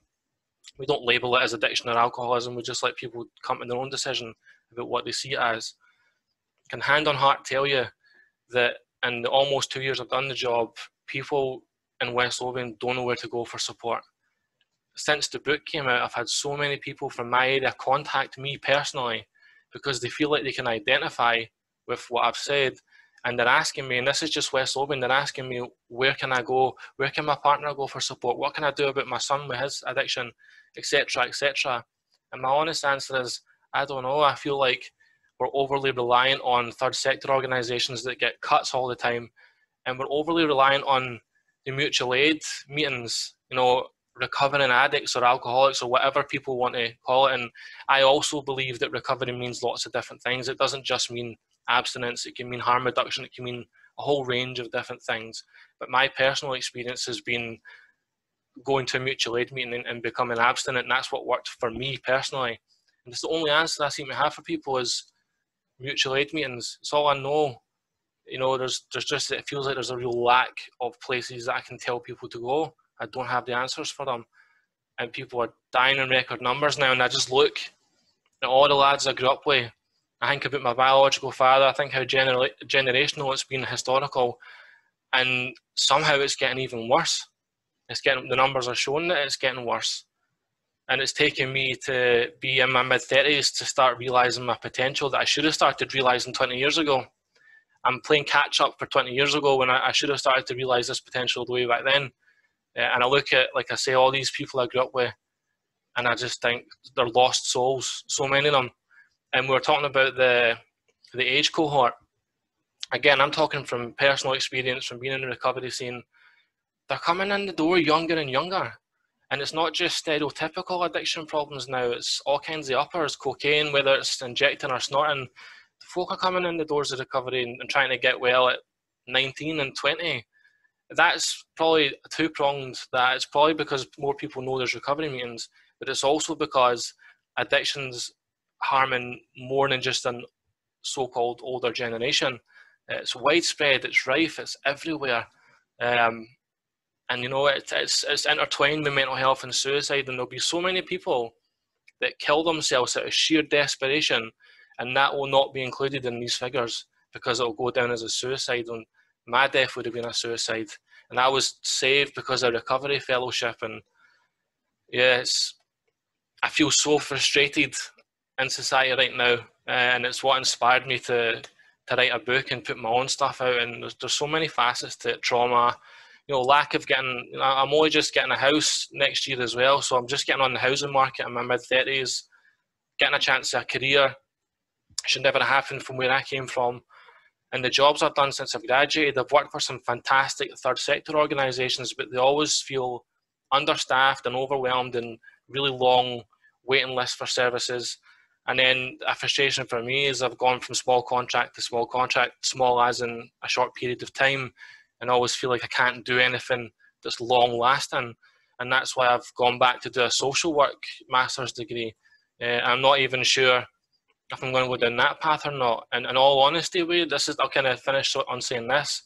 We don't label it as addiction or alcoholism. We just let people come to their own decision about what they see it as. I can hand on heart tell you that in the almost two years I've done the job people in West Lothian don't know where to go for support. Since the book came out I've had so many people from my area contact me personally because they feel like they can identify with what I've said and they're asking me, and this is just West Lothian, they're asking me, where can I go? Where can my partner go for support? What can I do about my son with his addiction, etc., etc. And my honest answer is, I don't know. I feel like we're overly reliant on third sector organisations that get cuts all the time, and we're overly reliant on the mutual aid meetings. You know, recovering addicts or alcoholics or whatever people want to call it. And I also believe that recovery means lots of different things. It doesn't just mean abstinence, it can mean harm reduction, it can mean a whole range of different things. But my personal experience has been going to a mutual aid meeting and, becoming abstinent, and that's what worked for me personally. And it's the only answer I seem to have for people is mutual aid meetings. It's all I know. You know, there's there's just it feels like there's a real lack of places that I can tell people to go. I don't have the answers for them. And people are dying in record numbers now and I just look at all the lads I grew up with I think about my biological father. I think how gener- generational it's been, historical, and somehow it's getting even worse. It's getting the numbers are showing that it's getting worse, and it's taken me to be in my mid thirties to start realizing my potential that I should have started realizing twenty years ago. I'm playing catch up for twenty years ago when I, I should have started to realize this potential the way back then. Uh, and I look at, like I say, all these people I grew up with, and I just think they're lost souls. So many of them and we are talking about the the age cohort. Again, I'm talking from personal experience from being in the recovery scene. They're coming in the door younger and younger. And it's not just stereotypical addiction problems now, it's all kinds of uppers, cocaine, whether it's injecting or snorting. The folk are coming in the doors of recovery and, and trying to get well at 19 and 20. That's probably two pronged. That it's probably because more people know there's recovery meetings, but it's also because addictions harming more than just an so-called older generation. It's widespread, it's rife, it's everywhere. Um, and you know it, it's it's intertwined with mental health and suicide, and there'll be so many people that kill themselves out of sheer desperation, and that will not be included in these figures because it'll go down as a suicide. And my death would have been a suicide, and I was saved because of recovery fellowship. And yes, I feel so frustrated in society right now, uh, and it's what inspired me to to write a book and put my own stuff out. And there's, there's so many facets to it, trauma, you know, lack of getting. You know, I'm only just getting a house next year as well, so I'm just getting on the housing market in my mid thirties, getting a chance at a career. Should never have happened from where I came from. And the jobs I've done since I've graduated, I've worked for some fantastic third sector organisations, but they always feel understaffed and overwhelmed and really long waiting lists for services. And then a frustration for me is I've gone from small contract to small contract, small as in a short period of time, and always feel like I can't do anything that's long lasting. And that's why I've gone back to do a social work master's degree. Uh, I'm not even sure if I'm going to go down that path or not. And in all honesty, Wade, this is I'll kind of finish on saying this.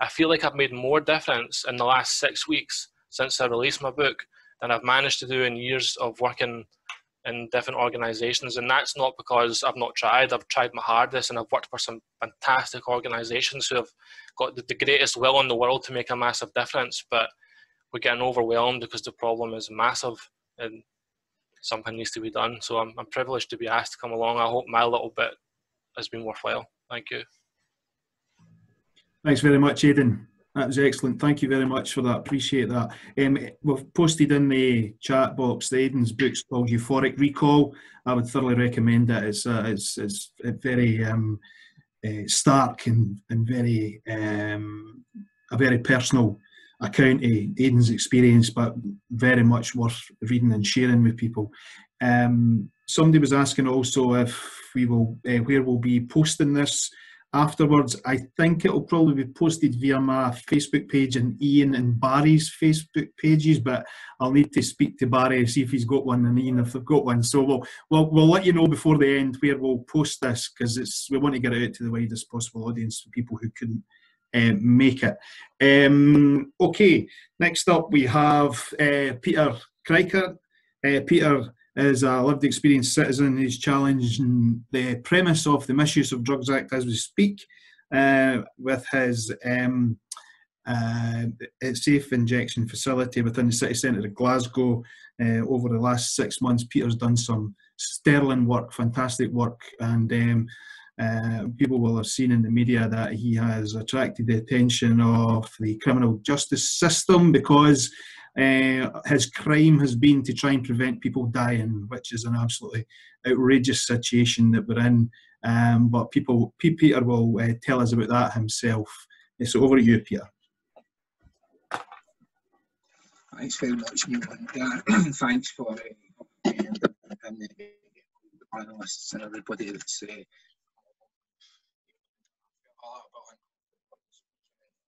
I feel like I've made more difference in the last six weeks since I released my book than I've managed to do in years of working in different organisations, and that's not because I've not tried. I've tried my hardest, and I've worked for some fantastic organisations who have got the, the greatest will in the world to make a massive difference. But we're getting overwhelmed because the problem is massive, and something needs to be done. So I'm, I'm privileged to be asked to come along. I hope my little bit has been worthwhile. Thank you. Thanks very much, Aidan. That was excellent. Thank you very much for that. Appreciate that. Um, we've posted in the chat box the Aidan's book's called Euphoric Recall. I would thoroughly recommend it. It's uh, it's, it's very um, uh, stark and, and very um, a very personal account of Aidan's experience, but very much worth reading and sharing with people. Um, somebody was asking also if we will, uh, where we'll be posting this afterwards. I think it'll probably be posted via my Facebook page and Iain and Barry's Facebook pages, but I'll need to speak to Barry see if he's got one and Iain if they've got one. So we'll we'll, we'll let you know before the end where we'll post this because it's we want to get it out to the widest possible audience for people who couldn't uh, make it. Um, okay, next up we have uh, Peter Krykant. Uh, Peter is a lived experience citizen who's challenging the premise of the Misuse of Drugs Act as we speak uh, with his um, uh, safe injection facility within the city centre of Glasgow. Uh, over the last six months, Peter's done some sterling work, fantastic work, and um, uh, people will have seen in the media that he has attracted the attention of the criminal justice system because uh, his crime has been to try and prevent people dying, which is an absolutely outrageous situation that we're in. Um, but people, Peter will uh, tell us about that himself. Uh, so over to you, Peter. Thanks very much, Neil, and (clears throat) thanks for uh, and the panelists and everybody that's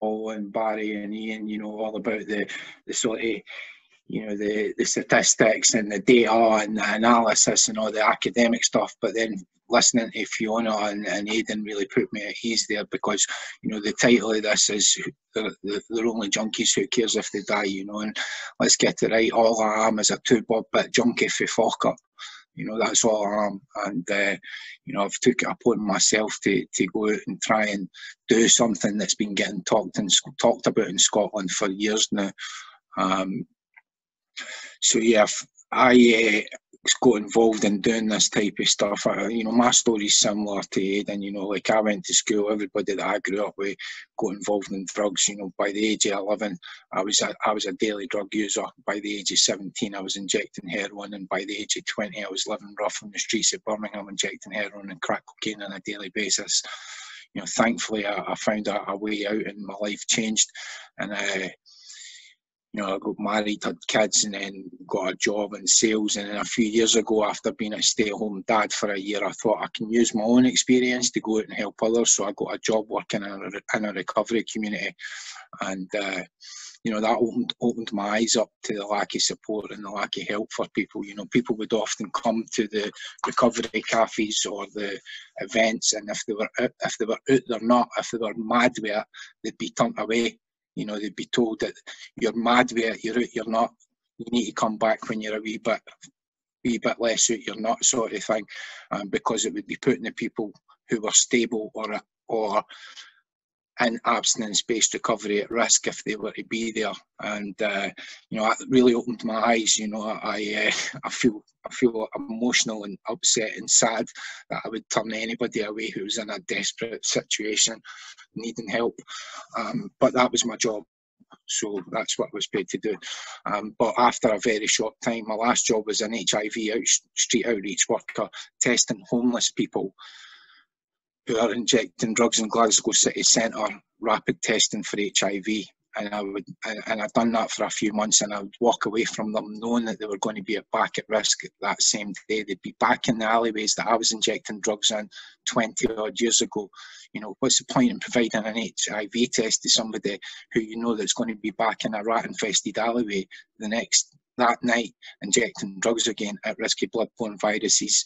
Paul and Barry and Iain, you know, all about the, the sort of, you know, the, the statistics and the data and the analysis and all the academic stuff. But then listening to Fiona and, and Aidan really put me at ease there because, you know, the title of this is they're, they're only junkies, who cares if they die, you know, and let's get it right. All I am is a two bob bit junkie for fuck up you know that's all I am. And uh, you know I've took it upon myself to, to go out and try and do something that's been getting talked and talked about in Scotland for years now. Um, so yeah I uh, got involved in doing this type of stuff. I, you know, my story's similar to Aidan. You know, like I went to school. Everybody that I grew up with got involved in drugs. You know, by the age of eleven, I was a, I was a daily drug user. By the age of seventeen, I was injecting heroin, and by the age of twenty, I was living rough on the streets of Birmingham, injecting heroin and crack cocaine on a daily basis. You know, thankfully, I, I found a, a, way out, and my life changed. And uh, you know, I got married, had kids, and then got a job in sales. And then a few years ago, after being a stay-at-home dad for a year, I thought I can use my own experience to go out and help others. So I got a job working in a, in a recovery community, and uh, you know that opened opened my eyes up to the lack of support and the lack of help for people. You know, people would often come to the recovery cafes or the events, and if they were if they were out there not, if they were mad with it, they'd be turned away You know, they'd be told that you're mad with it, you're you're not. You need to come back when you're a wee bit, wee bit less out, you're not, sort of thing, um, because it would be putting the people who were stable or or in abstinence-based recovery at risk if they were to be there. And uh, you know, that really opened my eyes. You know, I uh, (laughs) I feel I feel emotional and upset and sad that I would turn anybody away who was in a desperate situation, needing help. Um, but that was my job. So that's what I was paid to do. Um, but after a very short time, my last job was an HIV out, street outreach worker testing homeless people who are injecting drugs in Glasgow City Centre, rapid testing for HIV. And I would, and I'd done that for a few months, and I would walk away from them knowing that they were going to be back at risk that same day. They'd be back in the alleyways that I was injecting drugs in 20 odd years ago. You know, what's the point in providing an HIV test to somebody who you know that's going to be back in a rat-infested alleyway the next that night, injecting drugs again at risk of bloodborne viruses?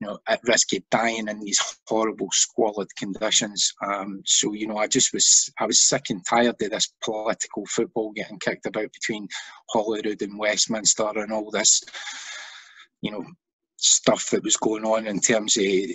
You know, at risk of dying in these horrible, squalid conditions. Um, so, you know, I just was, I was sick and tired of this political football getting kicked about between Holyrood and Westminster and all this, you know, stuff that was going on in terms of, you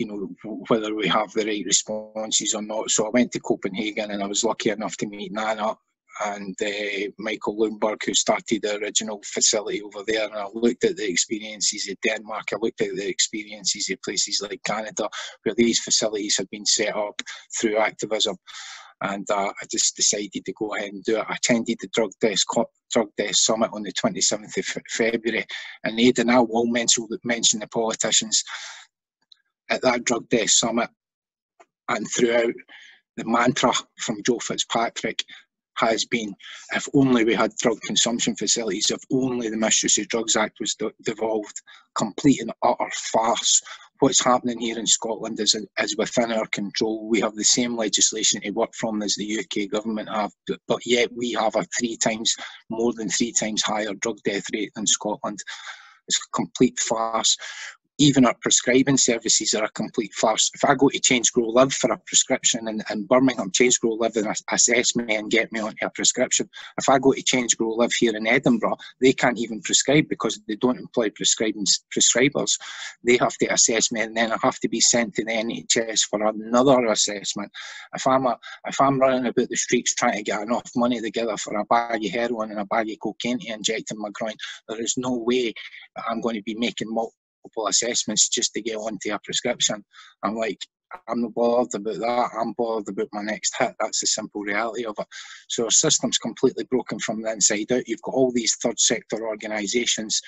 know, whether we have the right responses or not. So I went to Copenhagen and I was lucky enough to meet Nana and uh, Michael Lodberg, who started the original facility over there. And I looked at the experiences of Denmark, I looked at the experiences of places like Canada, where these facilities have been set up through activism. And uh, I just decided to go ahead and do it. I attended the Drug Death, Drug Death Summit on the 27th of February, and Ed and I will mention, mention the politicians at that Drug Death Summit and throughout the mantra from Joe Fitzpatrick has been if only we had drug consumption facilities, if only the Misuse of Drugs Act was devolved, complete and utter farce. What's happening here in Scotland is, is within our control. We have the same legislation to work from as the UK government have, but, but yet we have a three times, more than three times higher drug death rate than Scotland. It's a complete farce even our prescribing services are a complete farce. If I go to Change Grow Live for a prescription in, in Birmingham, Change Grow Live and assess me and get me onto a prescription. If I go to Change Grow Live here in Edinburgh, they can't even prescribe because they don't employ prescribing prescribers. They have to assess me and then I have to be sent to the NHS for another assessment. If I'm a, if I'm running about the streets trying to get enough money together for a bag of heroin and a bag of cocaine to inject in my groin, there is no way I'm going to be making multiple multiple assessments just to get onto a prescription. I'm like, I'm not bothered about that. I'm bothered about my next hit. That's the simple reality of it. So our system's completely broken from the inside out. You've got all these third sector organisations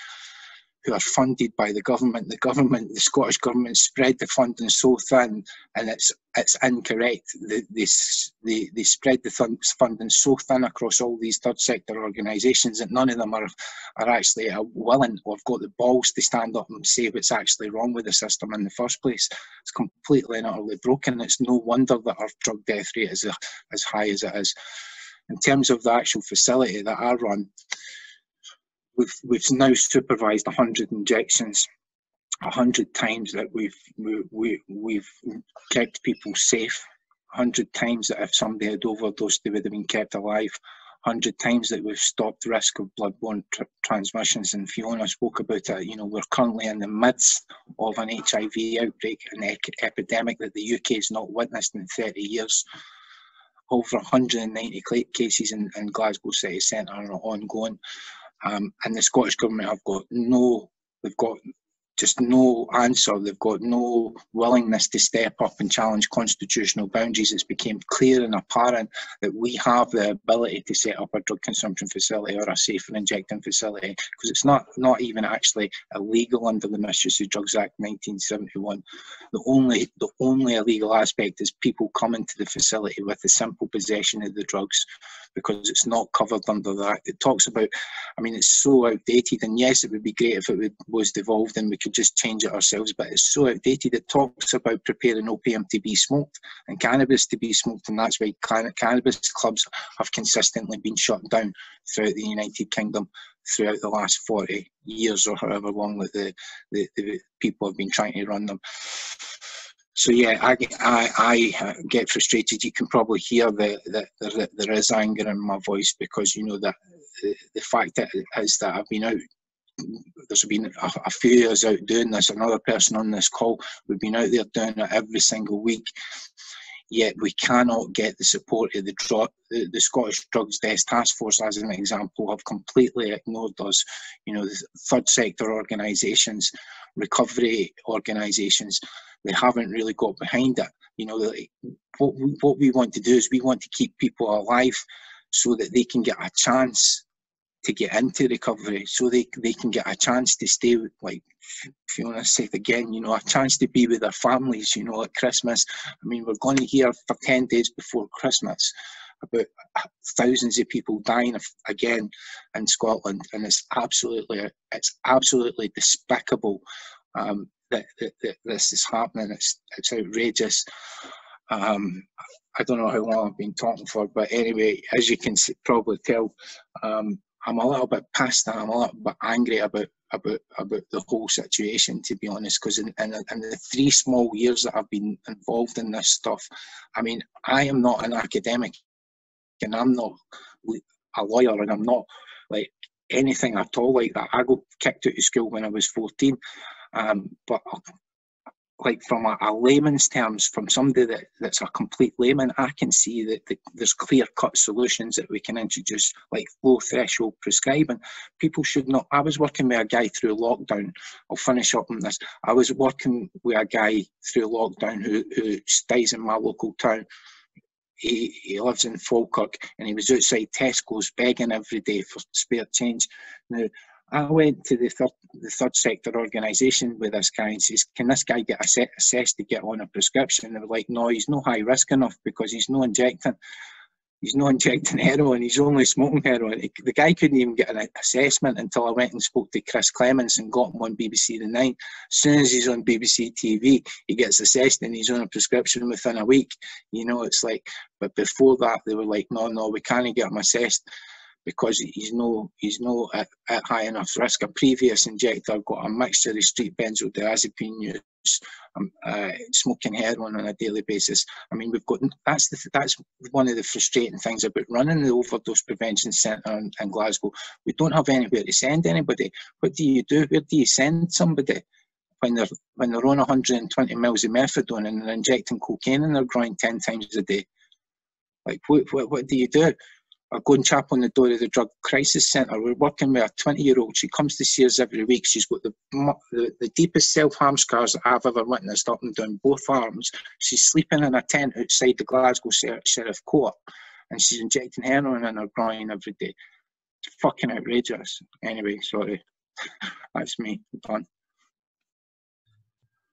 who are funded by the government. The government, the Scottish government, spread the funding so thin, and it's it's incorrect. They, they, they, spread the funding so thin across all these third sector organisations that none of them are are actually uh, willing or have got the balls to stand up and say what's actually wrong with the system in the first place. It's completely and utterly broken. It's no wonder that our drug death rate is uh, as high as it is. In terms of the actual facility that I run, we've we've now supervised 100 injections 100 times that we've we, we, we've kept people safe 100 times that if somebody had overdosed they would have been kept alive 100 times that we've stopped risk of bloodborne tr- transmissions and Fiona. Spoke about it you know we're currently in the midst of an HIV outbreak an ec- epidemic that the UK has not witnessed in 30 years. Over 190 cases in, in Glasgow City Centre are ongoing um, and the Scottish Government have got no, they've got just no answer. They've got no willingness to step up and challenge constitutional boundaries. It's became clear and apparent that we have the ability to set up a drug consumption facility or a safer injecting facility because it's not not even actually illegal under the Misuse of Drugs Act 1971. The only the only illegal aspect is people coming to the facility with the simple possession of the drugs because it's not covered under that. It talks about, I mean, it's so outdated. And yes, it would be great if it was devolved and we could just change it ourselves, but it's so outdated. It talks about preparing opium to be smoked and cannabis to be smoked, and that's why cannabis clubs have consistently been shut down throughout the United Kingdom throughout the last 40 years or however long that the, the, the people have been trying to run them. So yeah, I, I, I uh, get frustrated. You can probably hear that the, the, there is anger in my voice because you know that the, the fact that is that I've been out. There's been a, a few years out doing this. Another person on this call, we've been out there doing it every single week. Yet we cannot get the support of the, the, the Scottish Drugs Deaths Task Force, as an example, have completely ignored us. You know, the third sector organisations, recovery organisations, they haven't really got behind it. You know, what what we want to do is we want to keep people alive so that they can get a chance to get into recovery, so they they can get a chance to stay, with, like Fiona said again, you know, a chance to be with their families, you know, at Christmas. I mean, we're going to hear for 10 days before Christmas about thousands of people dying again in Scotland, and it's absolutely, it's absolutely despicable um, that, that, that, this is happening. It's it's outrageous. Um, I don't know how long I've been talking for, but anyway, as you can probably tell, um, I'm a little bit pissed and I'm a little bit angry about about about the whole situation, to be honest. Because in, in, in, the three small years that I've been involved in this stuff, I mean, I am not an academic, and I'm not a lawyer, and I'm not like anything at all like that. I got kicked out of school when I was 14. Um, but like from a, a, layman's terms, from somebody that, that's a complete layman, I can see that the, there's clear cut solutions that we can introduce, like low threshold prescribing. People should not. I was working with a guy through lockdown. I'll finish up on this. I was working with a guy through lockdown who, who stays in my local town. He, he lives in Falkirk and he was outside Tesco's begging every day for spare change. Now, I went to the third, the third sector organisation with this guy and says, can this guy get assessed to get on a prescription? They were like, no, he's no high risk enough because he's no injecting. He's not injecting (laughs) heroin, he's only smoking heroin. The guy couldn't even get an assessment until I went and spoke to Chris Clements and got him on BBC The Nine. As soon as he's on BBC TV, he gets assessed and he's on a prescription within a week. You know, it's like, but before that, they were like, no, no, we can't get him assessed because he's no he's no at, at, high enough risk. A previous injector got a mixture of street benzodiazepine use, um, uh, smoking heroin on a daily basis. I mean, we've got that's the, that's one of the frustrating things about running the overdose prevention centre in, in Glasgow. We don't have anywhere to send anybody. What do you do? Where do you send somebody? When they're when they're on 120 mils of methadone and they're injecting cocaine in their groin 10 times a day, like what, what, what do you do? Go and tap on the door of the drug crisis centre. We're working with a 20 year old. She comes to see us every week. She's got the, the, the deepest self harm scars that I've ever witnessed up and down both arms. She's sleeping in a tent outside the Glasgow Sheriff Court and she's injecting heroin in her groin every day. It's fucking outrageous. Anyway, sorry. (laughs) That's me. Done.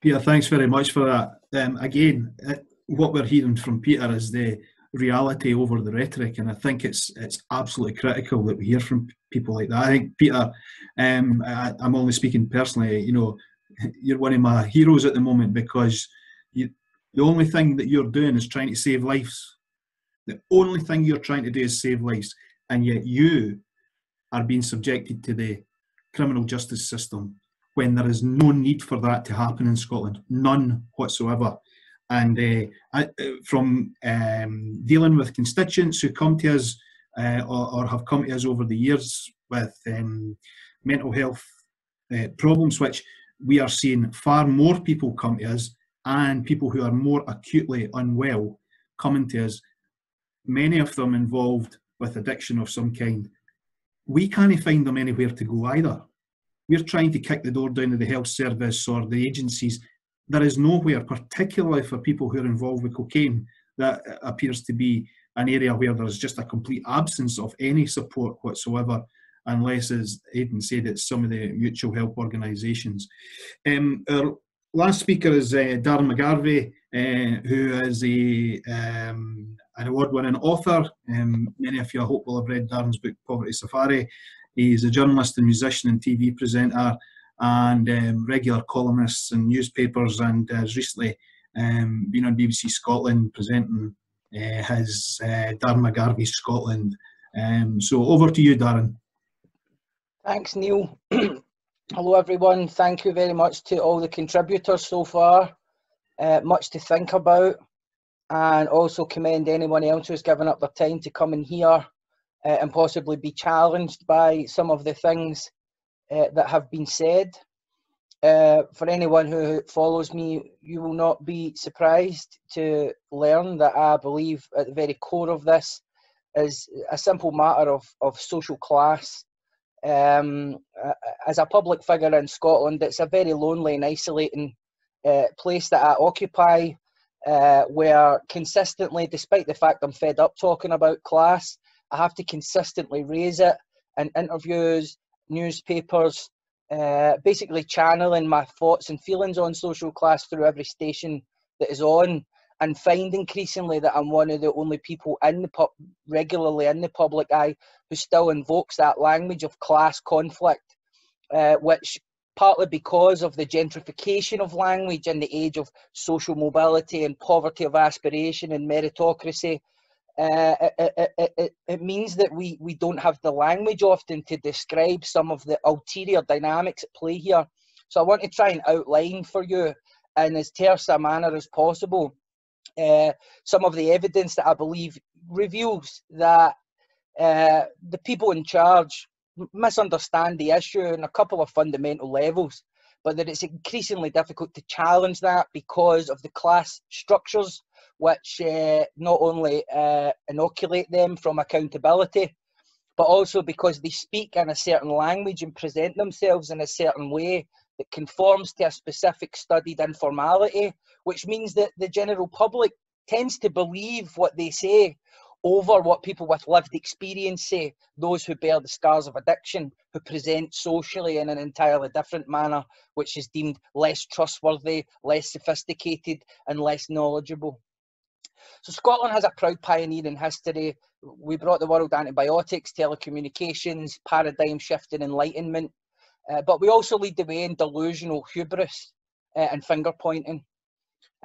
Peter, thanks very much for that. Um, again, uh, what we're hearing from Peter is the reality over the rhetoric, and I think it's it's absolutely critical that we hear from people like that. I think Peter, um, I, am only speaking personally. You know, you're one of my heroes at the moment because you, the only thing that you're doing is trying to save lives. The only thing you're trying to do is save lives, and yet you are being subjected to the criminal justice system when there is no need for that to happen in Scotland, none whatsoever. And uh, uh, from um, dealing with constituents who come to us uh, or, or, have come to us over the years with um, mental health uh, problems, which we are seeing far more people come to us and people who are more acutely unwell coming to us, many of them involved with addiction of some kind. We can't find them anywhere to go either. We're trying to kick the door down to the health service or the agencies there is nowhere, particularly for people who are involved with cocaine, that appears to be an area where there's just a complete absence of any support whatsoever, unless, as Aidan said, it's some of the mutual help organisations. Um, our last speaker is uh, Darren McGarvey, uh, who is a um, an award-winning author. Um, many of you, I hope, will have read Darren's book, Poverty Safari. He's a journalist and musician and TV presenter and um, regular columnists in newspapers, and has recently um, been on BBC Scotland presenting uh, his uh, Darren McGarvey Scotland. Um, so over to you, Darren. Thanks, Neil. (clears throat) Hello, everyone. Thank you very much to all the contributors so far. uh, much to think about, and also commend anyone else who's given up their time to come and hear uh, and possibly be challenged by some of the things uh, that have been said. Uh, for anyone who follows me, you will not be surprised to learn that I believe at the very core of this is a simple matter of, of social class. Um, as a public figure in Scotland, it's a very lonely and isolating uh, place that I occupy, uh, where consistently, despite the fact I'm fed up talking about class, I have to consistently raise it in interviews, newspapers, uh, basically channeling my thoughts and feelings on social class through every station that is on and find increasingly that I'm one of the only people in the pub, regularly in the public eye who still invokes that language of class conflict, uh, which partly because of the gentrification of language in the age of social mobility and poverty of aspiration and meritocracy, uh, it, it, it, means that we, we don't have the language often to describe some of the ulterior dynamics at play here. So I want to try and outline for you in as terse a manner as possible uh, some of the evidence that I believe reveals that uh, the people in charge misunderstand the issue on a couple of fundamental levels, but that it's increasingly difficult to challenge that because of the class structures which uh, not only uh, inoculate them from accountability, but also because they speak in a certain language and present themselves in a certain way that conforms to a specific studied informality, which means that the general public tends to believe what they say over what people with lived experience say, those who bear the scars of addiction, who present socially in an entirely different manner, which is deemed less trustworthy, less sophisticated, and less knowledgeable. So Scotland has a proud pioneering history. We brought the world antibiotics, telecommunications, paradigm shifting enlightenment, uh, but we also lead the way in delusional hubris uh, and finger pointing.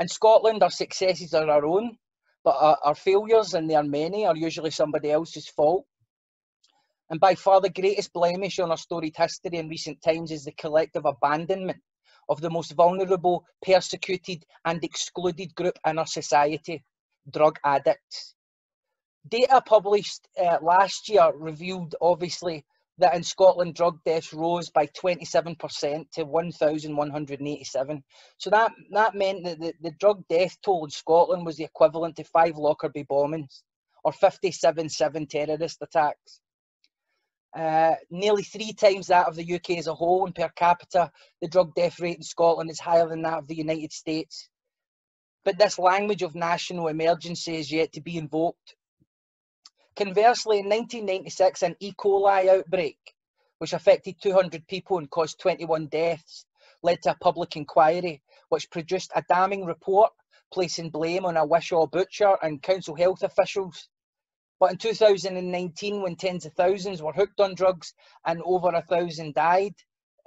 In Scotland, our successes are our own, but our, our failures, and they are many, are usually somebody else's fault. And by far the greatest blemish on our storied history in recent times is the collective abandonment of the most vulnerable, persecuted, and excluded group in our society drug addicts. Data published uh, last year revealed, obviously, that in Scotland drug deaths rose by 27% to 1,187. So that, that meant that the, the drug death toll in Scotland was the equivalent to five Lockerbie bombings or 57 seven terrorist attacks. Uh, nearly three times that of the UK as a whole, and per capita, the drug death rate in Scotland is higher than that of the United States. But this language of national emergency is yet to be invoked. Conversely, in 1996, an E. coli outbreak, which affected 200 people and caused 21 deaths, led to a public inquiry, which produced a damning report placing blame on a Wishaw butcher and council health officials. But in 2019, when tens of thousands were hooked on drugs and over a thousand died,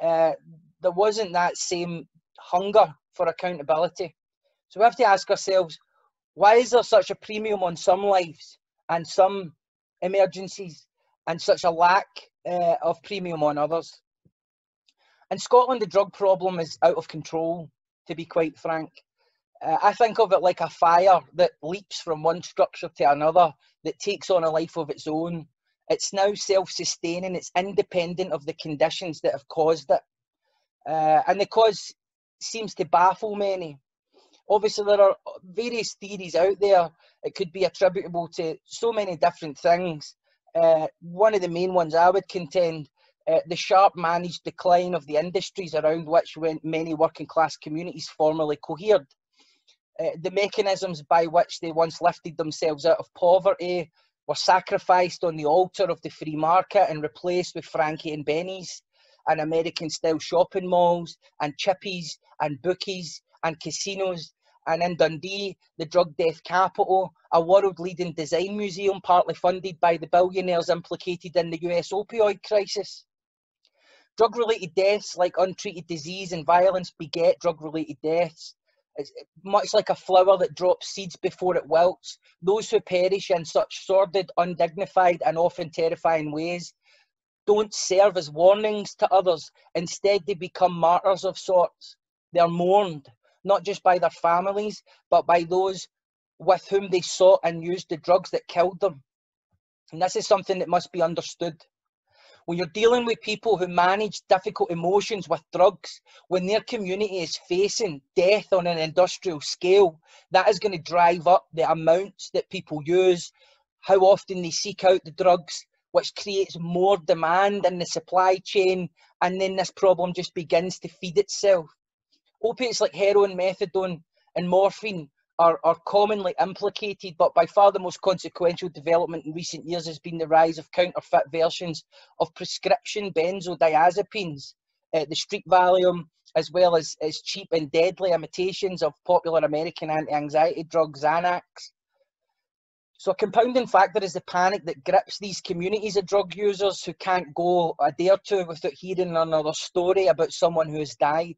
uh, there wasn't that same hunger for accountability. So we have to ask ourselves, why is there such a premium on some lives and some emergencies and such a lack uh, of premium on others. In Scotland, the drug problem is out of control, to be quite frank. Uh, I think of it like a fire that leaps from one structure to another, that takes on a life of its own. It's now self sustaining, it's independent of the conditions that have caused it. Uh, and the cause seems to baffle many. Obviously, there are various theories out there. It could be attributable to so many different things. Uh, one of the main ones I would contend uh, the sharp managed decline of the industries around which many working class communities formerly cohered. Uh, the mechanisms by which they once lifted themselves out of poverty were sacrificed on the altar of the free market and replaced with Frankie and Benny's and American style shopping malls and chippies and bookies and casinos and in Dundee, the drug death capital, a world leading design museum partly funded by the billionaires implicated in the US opioid crisis. Drug related deaths, like untreated disease and violence, beget drug related deaths. It's much like a flower that drops seeds before it wilts. Those who perish in such sordid, undignified, and often terrifying ways don't serve as warnings to others. Instead, they become martyrs of sorts. They're mourned, not just by their families, but by those with whom they sought and used the drugs that killed them. And this is something that must be understood. When you're dealing with people who manage difficult emotions with drugs, when their community is facing death on an industrial scale, that is going to drive up the amounts that people use, how often they seek out the drugs, which creates more demand in the supply chain, and then this problem just begins to feed itself. Opiates like heroin, methadone, and morphine are, are commonly implicated, but by far the most consequential development in recent years has been the rise of counterfeit versions of prescription benzodiazepines, uh, the street Valium, as well as, as cheap and deadly imitations of popular American anti-anxiety drug Xanax. So a compounding factor is the panic that grips these communities of drug users who can't go a day or two without hearing another story about someone who has died.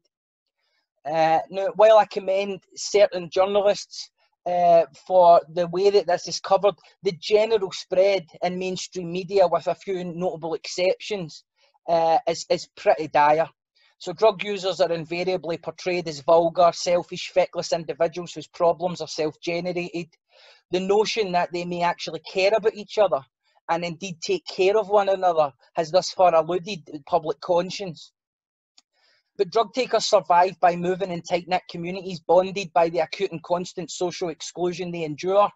Uh, now, while I commend certain journalists uh, for the way that this is covered, the general spread in mainstream media, with a few notable exceptions, uh, is, is pretty dire. So, drug users are invariably portrayed as vulgar, selfish, feckless individuals whose problems are self generated. The notion that they may actually care about each other and indeed take care of one another has thus far eluded public conscience. But drug takers survive by moving in tight knit communities, bonded by the acute and constant social exclusion they endure.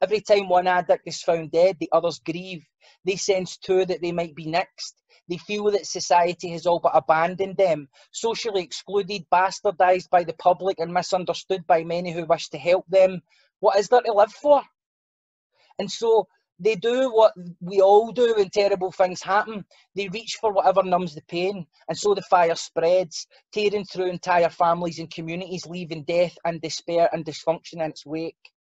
Every time one addict is found dead, the others grieve. They sense too that they might be next. They feel that society has all but abandoned them, socially excluded, bastardised by the public, and misunderstood by many who wish to help them. What is there to live for? And so they do what we all do when terrible things happen. They reach for whatever numbs the pain, and so the fire spreads, tearing through entire families and communities, leaving death and despair and dysfunction in its wake.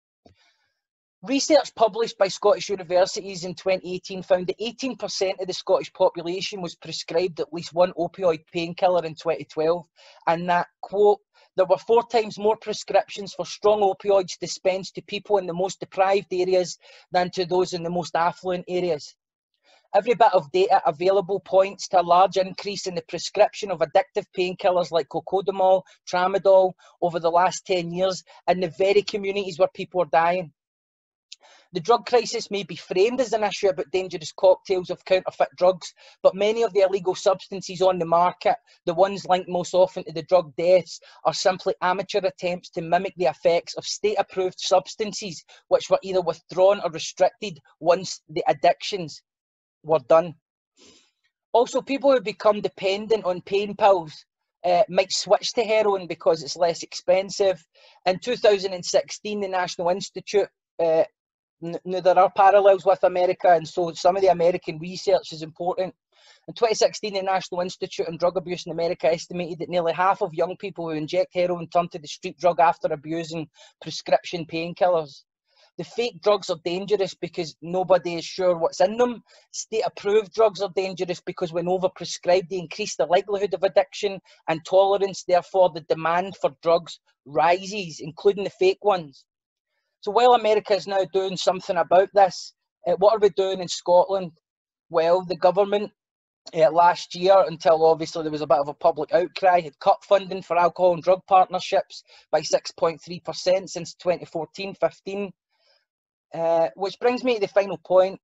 Research published by Scottish universities in 2018 found that 18% of the Scottish population was prescribed at least one opioid painkiller in 2012, and that, quote, there were four times more prescriptions for strong opioids dispensed to people in the most deprived areas than to those in the most affluent areas. Every bit of data available points to a large increase in the prescription of addictive painkillers like cocodamol, tramadol over the last 10 years in the very communities where people are dying. The drug crisis may be framed as an issue about dangerous cocktails of counterfeit drugs, but many of the illegal substances on the market, the ones linked most often to the drug deaths, are simply amateur attempts to mimic the effects of state approved substances which were either withdrawn or restricted once the addictions were done. Also, people who become dependent on pain pills uh, might switch to heroin because it's less expensive. In 2016, the National Institute uh, there are parallels with America, and so some of the American research is important. In 2016, the National Institute on Drug Abuse in America estimated that nearly half of young people who inject heroin turn to the street drug after abusing prescription painkillers. The fake drugs are dangerous because nobody is sure what's in them. State approved drugs are dangerous because when overprescribed, they increase the likelihood of addiction and tolerance. Therefore, the demand for drugs rises, including the fake ones. So while America is now doing something about this, uh, what are we doing in Scotland? Well, the government uh, last year, until obviously there was a bit of a public outcry, had cut funding for alcohol and drug partnerships by 6.3% since 2014 15. Uh, which brings me to the final point.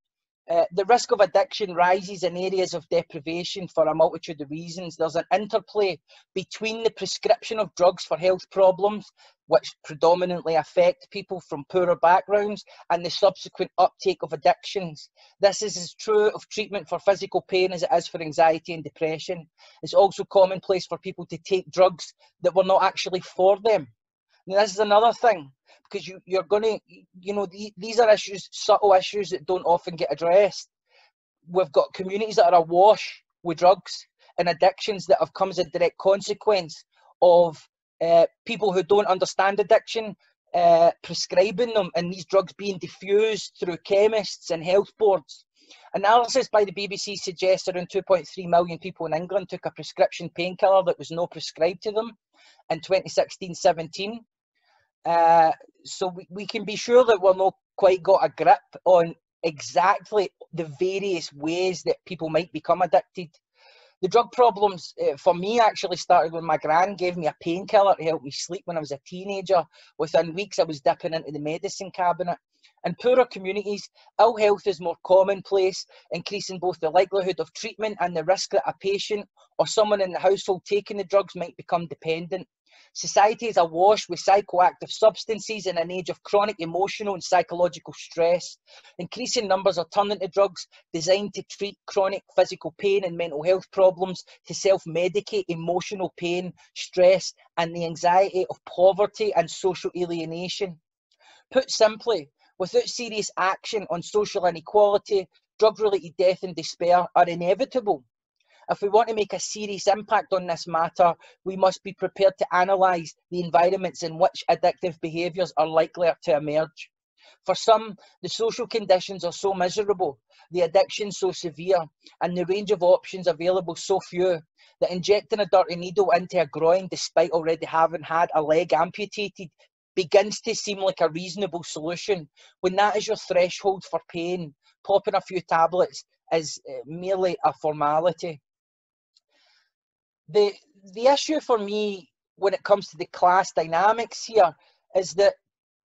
Uh, the risk of addiction rises in areas of deprivation for a multitude of reasons. There's an interplay between the prescription of drugs for health problems, which predominantly affect people from poorer backgrounds, and the subsequent uptake of addictions. This is as true of treatment for physical pain as it is for anxiety and depression. It's also commonplace for people to take drugs that were not actually for them. Now, this is another thing because you, you're going to, you know, the, these are issues, subtle issues that don't often get addressed. We've got communities that are awash with drugs and addictions that have come as a direct consequence of uh, people who don't understand addiction uh, prescribing them and these drugs being diffused through chemists and health boards. Analysis by the BBC suggests around 2.3 million people in England took a prescription painkiller that was not prescribed to them in 2016 17. Uh, so we, we can be sure that we're not quite got a grip on exactly the various ways that people might become addicted. the drug problems uh, for me actually started when my gran gave me a painkiller to help me sleep when I was a teenager. Within weeks, I was dipping into the medicine cabinet. In poorer communities, ill health is more commonplace, increasing both the likelihood of treatment and the risk that a patient or someone in the household taking the drugs might become dependent. Society is awash with psychoactive substances in an age of chronic emotional and psychological stress. Increasing numbers are turning to drugs designed to treat chronic physical pain and mental health problems, to self medicate emotional pain, stress, and the anxiety of poverty and social alienation. Put simply, without serious action on social inequality, drug related death and despair are inevitable. If we want to make a serious impact on this matter, we must be prepared to analyse the environments in which addictive behaviours are likely to emerge. For some, the social conditions are so miserable, the addiction so severe, and the range of options available so few that injecting a dirty needle into a groin despite already having had a leg amputated begins to seem like a reasonable solution. When that is your threshold for pain, popping a few tablets is eh, merely a formality the the issue for me when it comes to the class dynamics here is that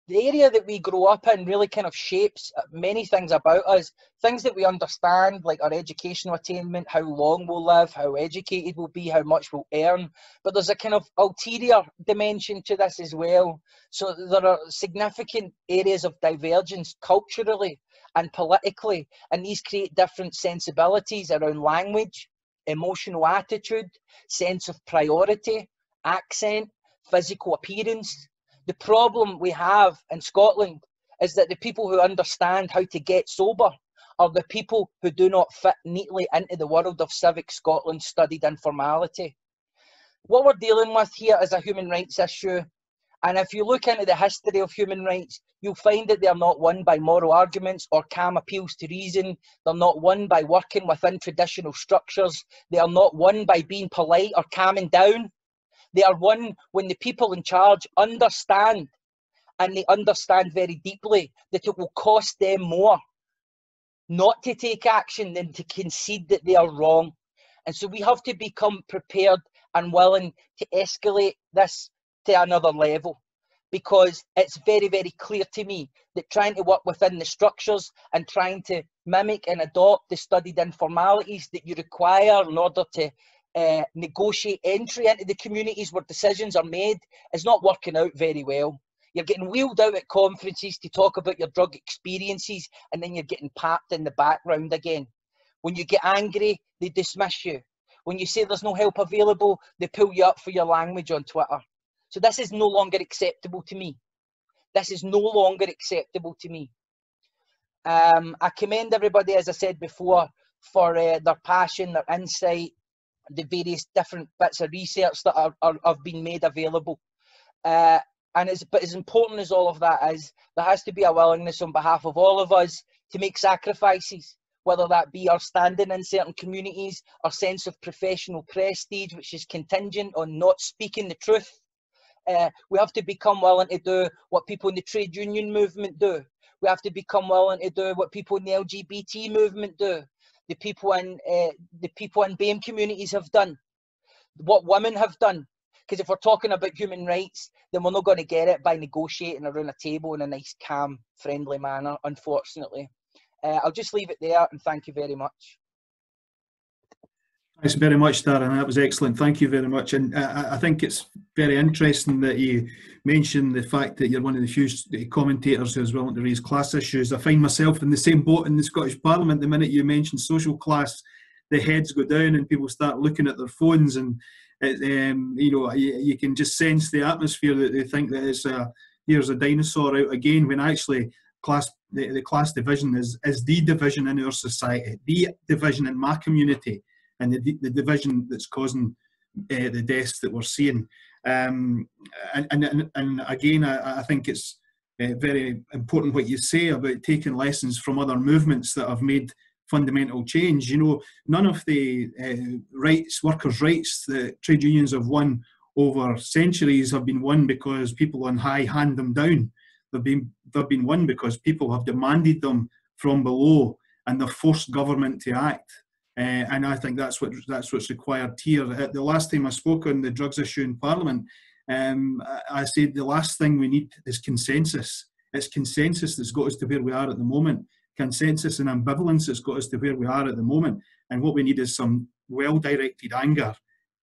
the area that we grow up in really kind of shapes many things about us things that we understand like our educational attainment how long we'll live how educated we'll be how much we'll earn. But there's a kind of ulterior dimension to this as well. So there are significant areas of divergence culturally and politically and these create different sensibilities around language emotional attitude, sense of priority, accent, physical appearance. The problem we have in Scotland is that the people who understand how to get sober are the people who do not fit neatly into the world of civic Scotland studied informality. What we're dealing with here is a human rights issue and if you look into the history of human rights, you'll find that they are not won by moral arguments or calm appeals to reason. They're not won by working within traditional structures. They are not won by being polite or calming down. They are won when the people in charge understand, and they understand very deeply that it will cost them more not to take action than to concede that they are wrong. And so we have to become prepared and willing to escalate this to another level because it's very, very clear to me that trying to work within the structures and trying to mimic and adopt the studied informalities that you require in order to uh, negotiate entry into the communities where decisions are made is not working out very well. You're getting wheeled out at conferences to talk about your drug experiences and then you're getting papped in the background again. When you get angry, they dismiss you. When you say there's no help available, they pull you up for your language on Twitter. So this is no longer acceptable to me. This is no longer acceptable to me. Um, I commend everybody, as I said before, for uh, their passion, their insight, the various different bits of research that are, are have been made available. Uh, and it's, but as important as all of that is, there has to be a willingness on behalf of all of us to make sacrifices, whether that be our standing in certain communities, our sense of professional prestige, which is contingent on not speaking the truth, uh, we have to become willing to do what people in the trade union movement do. We have to become willing to do what people in the LGBT movement do. The people in uh, the people in BAME communities have done. What women have done. Because if we're talking about human rights, then we're not going to get it by negotiating around a table in a nice, calm, friendly manner, unfortunately. Uh, I'll just leave it there and thank you very much. Thanks very much, Darren. That was excellent. Thank you very much. And uh, I think it's very interesting that you mentioned the fact that you're one of the few commentators who's willing to raise class issues. I find myself in the same boat in the Scottish Parliament. The minute you mention social class, the heads go down and people start looking at their phones, and it, um, you know you, you, can just sense the atmosphere that they think that it's a here's a dinosaur out again. When actually class the, the class division is is the division in our society, the division in my community and the, the division that's causing uh, the deaths that we're seeing. Um, and, and, and again, I, I think it's uh, very important what you say about taking lessons from other movements that have made fundamental change. You know, none of the uh, rights, workers' rights that trade unions have won over centuries have been won because people on high hand them down. They've been they've been won because people have demanded them from below and they've forced government to act. Uh, and I think that's what that's what's required here. At the last time I spoke on the drugs issue in Parliament, um, I said the last thing we need is consensus. It's consensus that's got us to where we are at the moment. Consensus and ambivalence that's got us to where we are at the moment. And what we need is some well-directed anger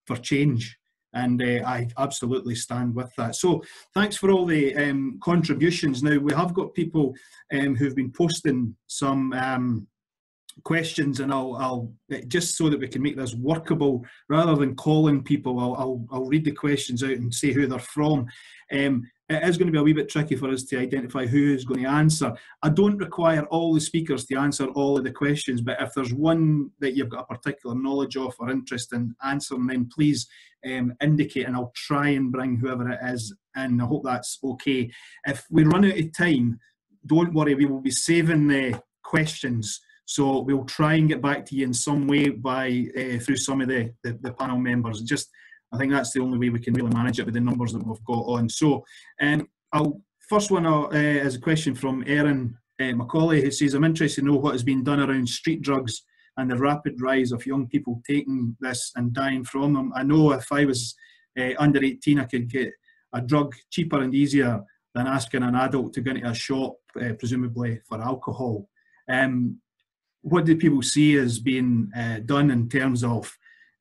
for change. And uh, I absolutely stand with that. So thanks for all the um, contributions. Now we have got people um, who've been posting some um, questions and I'll, I'll, just so that we can make this workable rather than calling people I'll, I'll, I'll read the questions out and say who they're from. Um, it is going to be a wee bit tricky for us to identify who is going to answer. I don't require all the speakers to answer all of the questions but if there's one that you've got a particular knowledge of or interest in answering then please um, indicate and I'll try and bring whoever it is and I hope that's okay. If we run out of time don't worry we will be saving the questions so we'll try and get back to you in some way by uh, through some of the, the, the, panel members. Just I think that's the only way we can really manage it with the numbers that we've got on. So um, I'll first one uh, is a question from Erin uh, Macaulay who says I'm interested to know what has been done around street drugs and the rapid rise of young people taking this and dying from them. I know if I was uh, under 18 I could get a drug cheaper and easier than asking an adult to go into a shop, uh, presumably for alcohol. Um, what do people see as being uh, done in terms of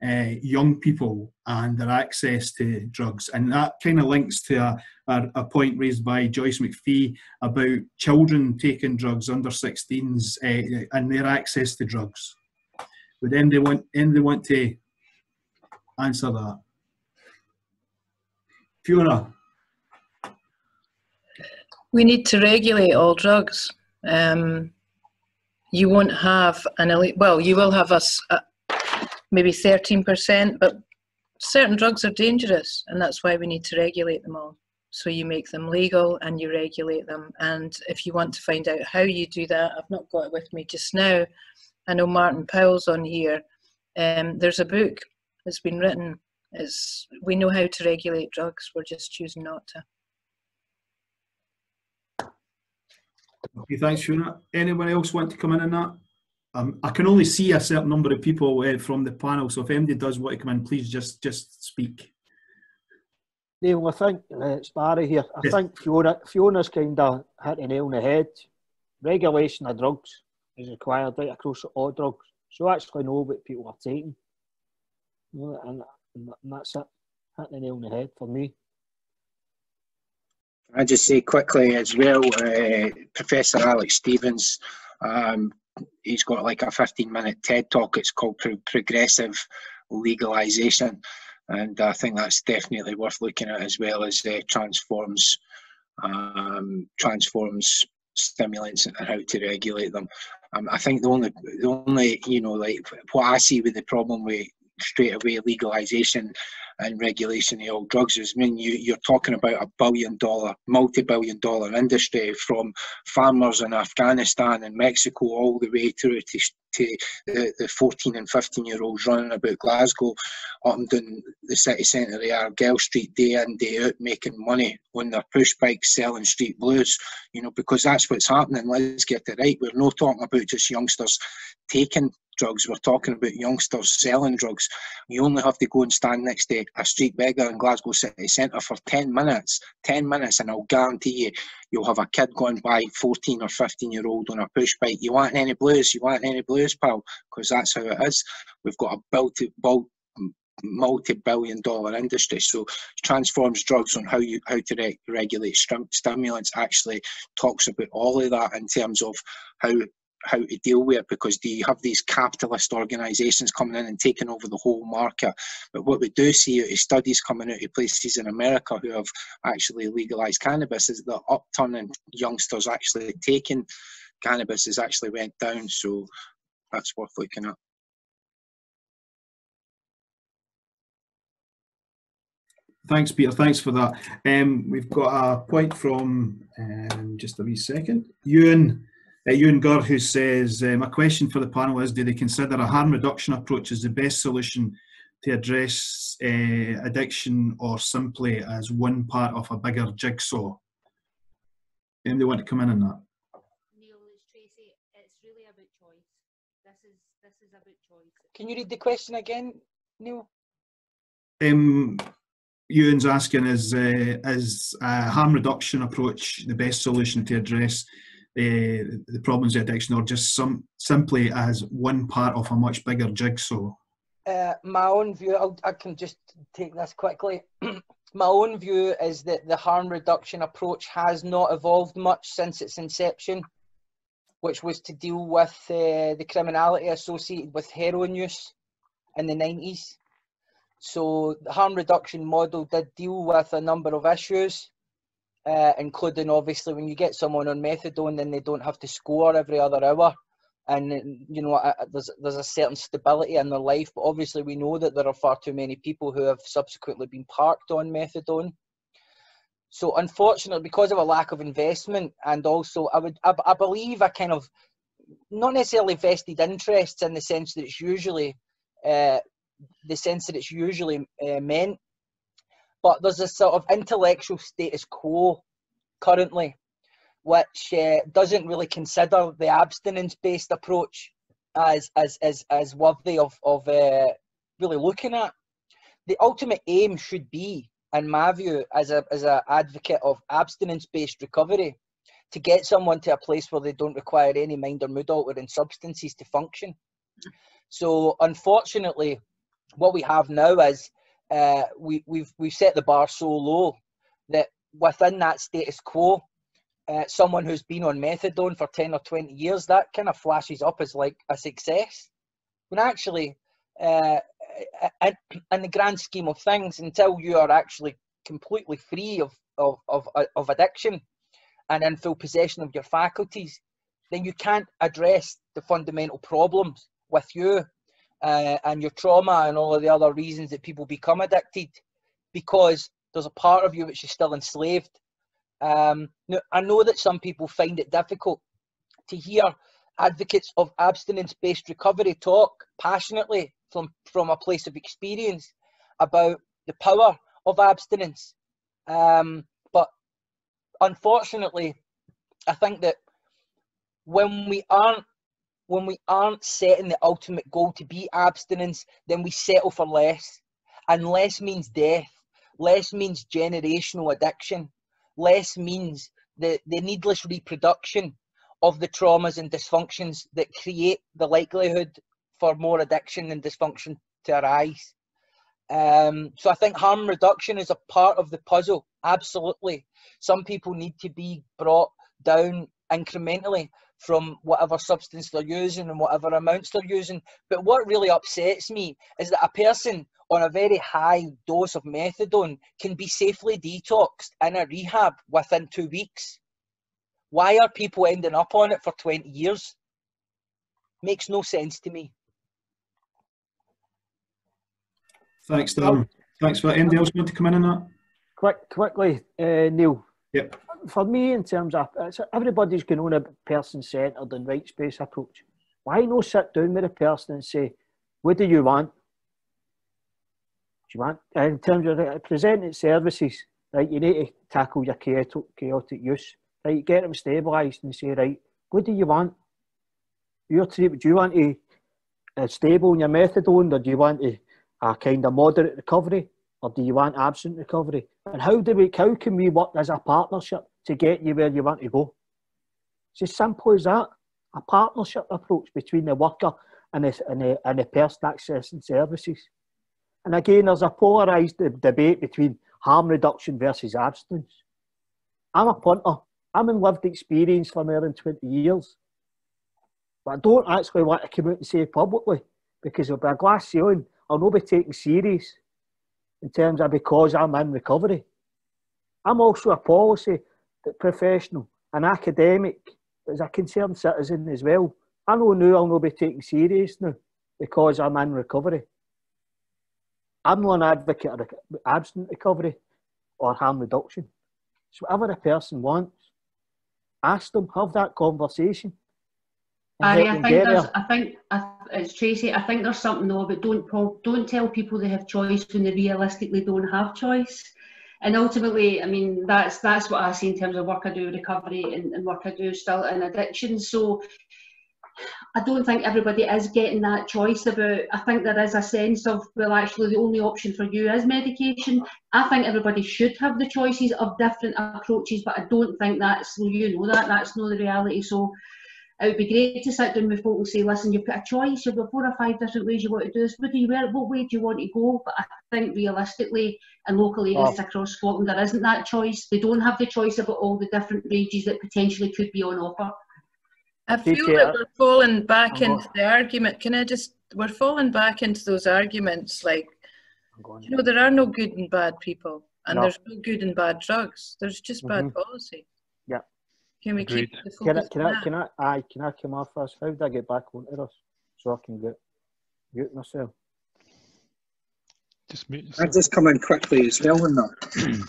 uh, young people and their access to drugs? And that kind of links to a, a, a, point raised by Joyce McPhee about children taking drugs under 16s uh, and their access to drugs. Would anybody want, anybody want to answer that? Fiona? We need to regulate all drugs. Um, you won't have an elite, well, you will have us maybe 13%, but certain drugs are dangerous, and that's why we need to regulate them all. So you make them legal and you regulate them. And if you want to find out how you do that, I've not got it with me just now. I know Martin Powell's on here. Um, there's a book that's been written. It's, we know how to regulate drugs, we're just choosing not to. Okay, thanks, Fiona. Anyone else want to come in on that? Um, I can only see a certain number of people uh, from the panel, so if anybody does want to come in, please just just speak. Neil, I think uh, it's Barry here. I yes. think Fiona Fiona's kind of hit the nail on the head. Regulation of drugs is required right across all drugs, so actually know what people are taking. You know, and, and that's it. Hit the nail on the head for me. I just say quickly as well, uh, Professor Alex Stevens, um, he's got like a 15 minute TED talk. It's called Pro- Progressive Legalization. And I think that's definitely worth looking at as well as uh, Transform's um, Transform's stimulants and how to regulate them. Um, I think the only the only you know like what I see with the problem with straight away legalization and regulation of all drugs is I mean you, you're talking about a billion dollar, multi-billion dollar industry from farmers in Afghanistan and Mexico all the way through to, to the, the 14 and 15 year olds running about Glasgow up and down the city centre of Argyle Street day in, day out making money on their push bikes selling street blues, you know, because that's what's happening. Let's get it right. We're not talking about just youngsters taking drugs. We're talking about youngsters selling drugs. You only have to go and stand next to a street beggar in Glasgow city centre for 10 minutes, 10 minutes, and I'll guarantee you, you'll have a kid going by 14 or 15 year old on a push bike. You want any blues? You want any blues, pal? Because that's how it is. We've got a multi-billion dollar industry so Transform's drugs on how you how to re- regulate stimulants actually talks about all of that in terms of how how to deal with it because do you have these capitalist organisations coming in and taking over the whole market? But what we do see is studies coming out of places in America who have actually legalised cannabis is the upturn in youngsters actually taking cannabis has actually went down. So that's worth looking at. Thanks, Peter. Thanks for that. Um, we've got a point from um, just a wee second. Ewan uh, Ewan Gurr, who says, uh, My question for the panel is Do they consider a harm reduction approach as the best solution to address uh, addiction or simply as one part of a bigger jigsaw? Anybody want to come in on that? Neil, it's Tracey. It's really about choice. This is, this is about choice. Can you read the question again, Neil? Um, Ewan's asking is uh, is a harm reduction approach the best solution to address uh, the problems of addiction, or just some simply as one part of a much bigger jigsaw? Uh, my own view, I'll, i can just take this quickly. (clears throat) my own view is that the harm reduction approach has not evolved much since its inception, which was to deal with uh, the criminality associated with heroin use in the 90s. So the harm reduction model did deal with a number of issues, uh, including obviously when you get someone on methadone, then they don't have to score every other hour, and you know uh, there's there's a certain stability in their life. But obviously we know that there are far too many people who have subsequently been parked on methadone. So unfortunately, because of a lack of investment, and also I would I, I believe a kind of not necessarily vested interests in the sense that it's usually uh, the sense that it's usually uh, meant. But there's a sort of intellectual status quo currently, which uh, doesn't really consider the abstinence-based approach as as as as worthy of of uh, really looking at. The ultimate aim should be, in my view, as a as an advocate of abstinence-based recovery, to get someone to a place where they don't require any mind or mood altering substances to function. So unfortunately, what we have now is uh, we, we've we've set the bar so low that within that status quo, uh, someone who's been on methadone for ten or twenty years, that kind of flashes up as like a success. When actually, uh, in, the grand scheme of things, until you are actually completely free of of, of, of addiction and in full possession of your faculties, then you can't address the fundamental problems with you uh, and your trauma and all of the other reasons that people become addicted because there's a part of you which is still enslaved. Um, now, I know that some people find it difficult to hear advocates of abstinence-based recovery talk passionately from, from a place of experience about the power of abstinence. Um, but unfortunately, I think that when we aren't when we aren't setting the ultimate goal to be abstinence, then we settle for less. And less means death. Less means generational addiction. Less means the, the needless reproduction of the traumas and dysfunctions that create the likelihood for more addiction and dysfunction to arise. Um, so I think harm reduction is a part of the puzzle. Absolutely. Some people need to be brought down incrementally from whatever substance they're using and whatever amounts they're using. But what really upsets me is that a person on a very high dose of methadone can be safely detoxed in a rehab within two weeks. Why are people ending up on it for 20 years? Makes no sense to me. Thanks, Darren. Thanks for that. Anybody else want to come in on that? Quick, quickly, uh, Neil. Yep for me, in terms of uh, everybody's going on a person centred and rights based approach. Why not sit down with a person and say, "What do you want? Do you want uh, in terms of uh, presenting services? Right, you need to tackle your chaotic, use. Right, get them stabilised and say, right, what do you want? Your treatment. Do you want uh, stable in your methadone, or do you want a, a kind of moderate recovery? Or do you want absent recovery? And how do we, how can we work as a partnership to get you where you want to go? It's as simple as that. A partnership approach between the worker and the, and the, and the person accessing services. And again, there's a polarised debate between harm reduction versus abstinence. I'm a punter. I'm in lived experience for more than 20 years. But I don't actually want to come out and say publicly because it'll be a glass ceiling. I'll not be taken serious in terms of because I'm in recovery. I'm also a policy professional, an academic, as a concerned citizen as well. I know now I'll not be taken serious now because I'm in recovery. I'm not an advocate of absent recovery or harm reduction. So whatever a person wants, ask them, have that conversation. I, I think there's, I think it's Tracey. I think there's something though but don't don't tell people they have choice when they realistically don't have choice. And ultimately, I mean that's that's what I see in terms of work I do recovery and, and work I do still in addiction. So I don't think everybody is getting that choice about. I think there is a sense of well, actually, the only option for you is medication. I think everybody should have the choices of different approaches, but I don't think that's well, you know that that's not the reality. So it would be great to sit down with folk and say, listen, you've got a choice, you've got four or five different ways you want to do this. What do you what way do you want to go? But I think realistically in local areas oh. across Scotland there isn't that choice. They don't have the choice about all the different ranges that potentially could be on offer. I feel that we're falling back into the argument. Can I just we're falling back into those arguments like you know, there are no good and bad people and no. there's no good and bad drugs. There's just bad mm-hmm. policy. Yeah. Can we Agreed. keep the focus can I, can I, can I, aye, can I come off first? How did I get back onto this so I can get mute myself? Just mute yourself. I just come in quickly as well on that.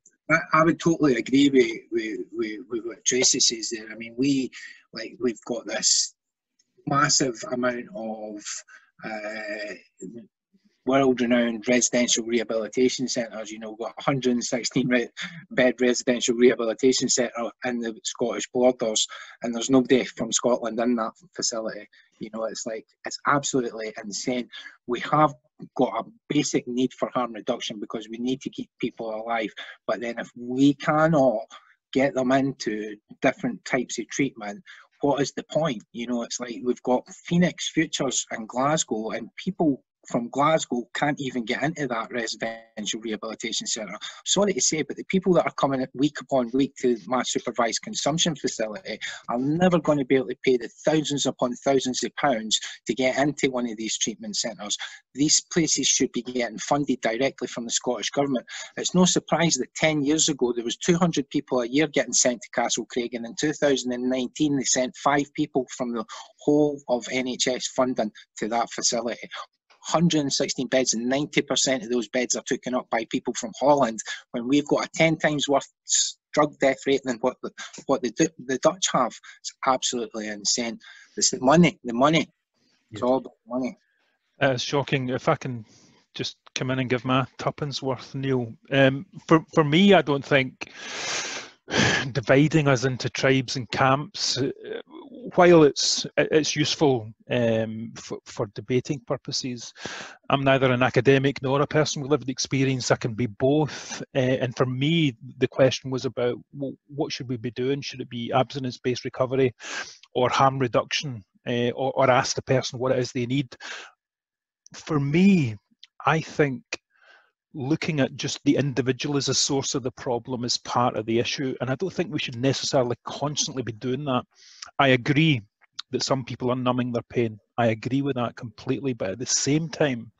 (clears throat) I, I would totally agree with, with, with, with what Tracey says there. I mean, we like we've got this massive amount of uh, world-renowned residential rehabilitation centres. You know, we've got 116 re- bed residential rehabilitation centre in the Scottish borders, and there's nobody from Scotland in that facility. You know, it's like it's absolutely insane. We have got a basic need for harm reduction because we need to keep people alive. But then, if we cannot get them into different types of treatment, what is the point? You know, it's like we've got Phoenix Futures in Glasgow, and people from Glasgow can't even get into that residential rehabilitation centre. Sorry to say, but the people that are coming week upon week to my supervised consumption facility are never going to be able to pay the thousands upon thousands of pounds to get into one of these treatment centres. These places should be getting funded directly from the Scottish Government. It's no surprise that 10 years ago there was 200 people a year getting sent to Castle Craig and in 2019 they sent five people from the whole of NHS funding to that facility. 116 beds and 90% of those beds are taken up by people from Holland when we've got a 10 times worth drug death rate than what the, what the, the Dutch have. It's absolutely insane. It's the money, the money. It's all about money. Uh, it's shocking. If I can just come in and give my tuppence worth, Neil. Um, for, for me, I don't think (sighs) dividing us into tribes and camps uh, while it's it's useful um, for, for, debating purposes, I'm neither an academic nor a person with lived experience. I can be both. Uh, and for me, the question was about well, what should we be doing? Should it be abstinence-based recovery, or harm reduction, uh, or, or ask the person what it is they need? For me, I think looking at just the individual as a source of the problem is part of the issue. And I don't think we should necessarily constantly be doing that. I agree that some people are numbing their pain. I agree with that completely. But at the same time,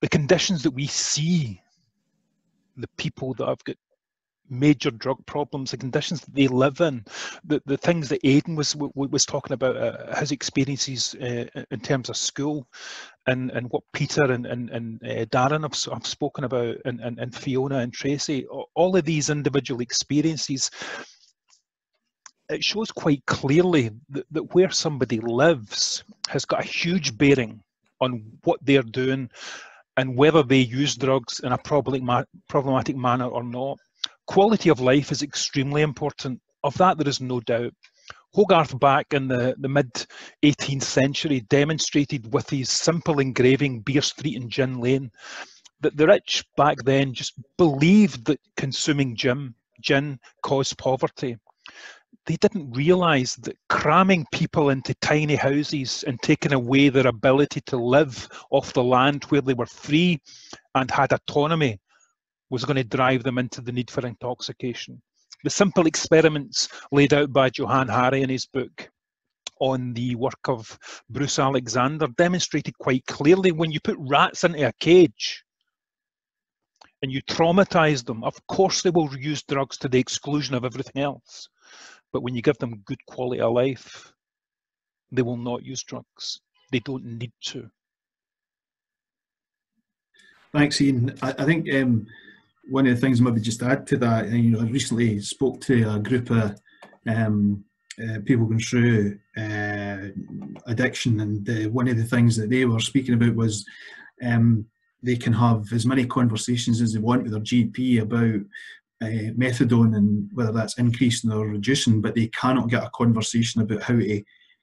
the conditions that we see, the people that have got major drug problems, the conditions that they live in, the, the things that Aidan was was talking about, uh, his experiences uh, in terms of school, and, and what Peter and, and, and uh, Darren have, have spoken about, and, and, and Fiona and Tracey, all of these individual experiences, it shows quite clearly that, that where somebody lives has got a huge bearing on what they're doing and whether they use drugs in a problematic manner or not quality of life is extremely important. Of that, there is no doubt. Hogarth back in the, the mid 18th century demonstrated with his simple engraving Beer Street and Gin Lane that the rich back then just believed that consuming gin, gin caused poverty. They didn't realise that cramming people into tiny houses and taking away their ability to live off the land where they were free and had autonomy was going to drive them into the need for intoxication. The simple experiments laid out by Johann Hari in his book on the work of Bruce Alexander demonstrated quite clearly when you put rats into a cage and you traumatize them, of course they will use drugs to the exclusion of everything else. But when you give them good quality of life, they will not use drugs. They don't need to. Thanks, Iain. I, I think um, one of the things maybe just to add to that, you know, I recently spoke to a group of um, uh, people going through uh, addiction, and uh, one of the things that they were speaking about was um, they can have as many conversations as they want with their GP about uh, methadone and whether that's increasing or reducing, but they cannot get a conversation about how to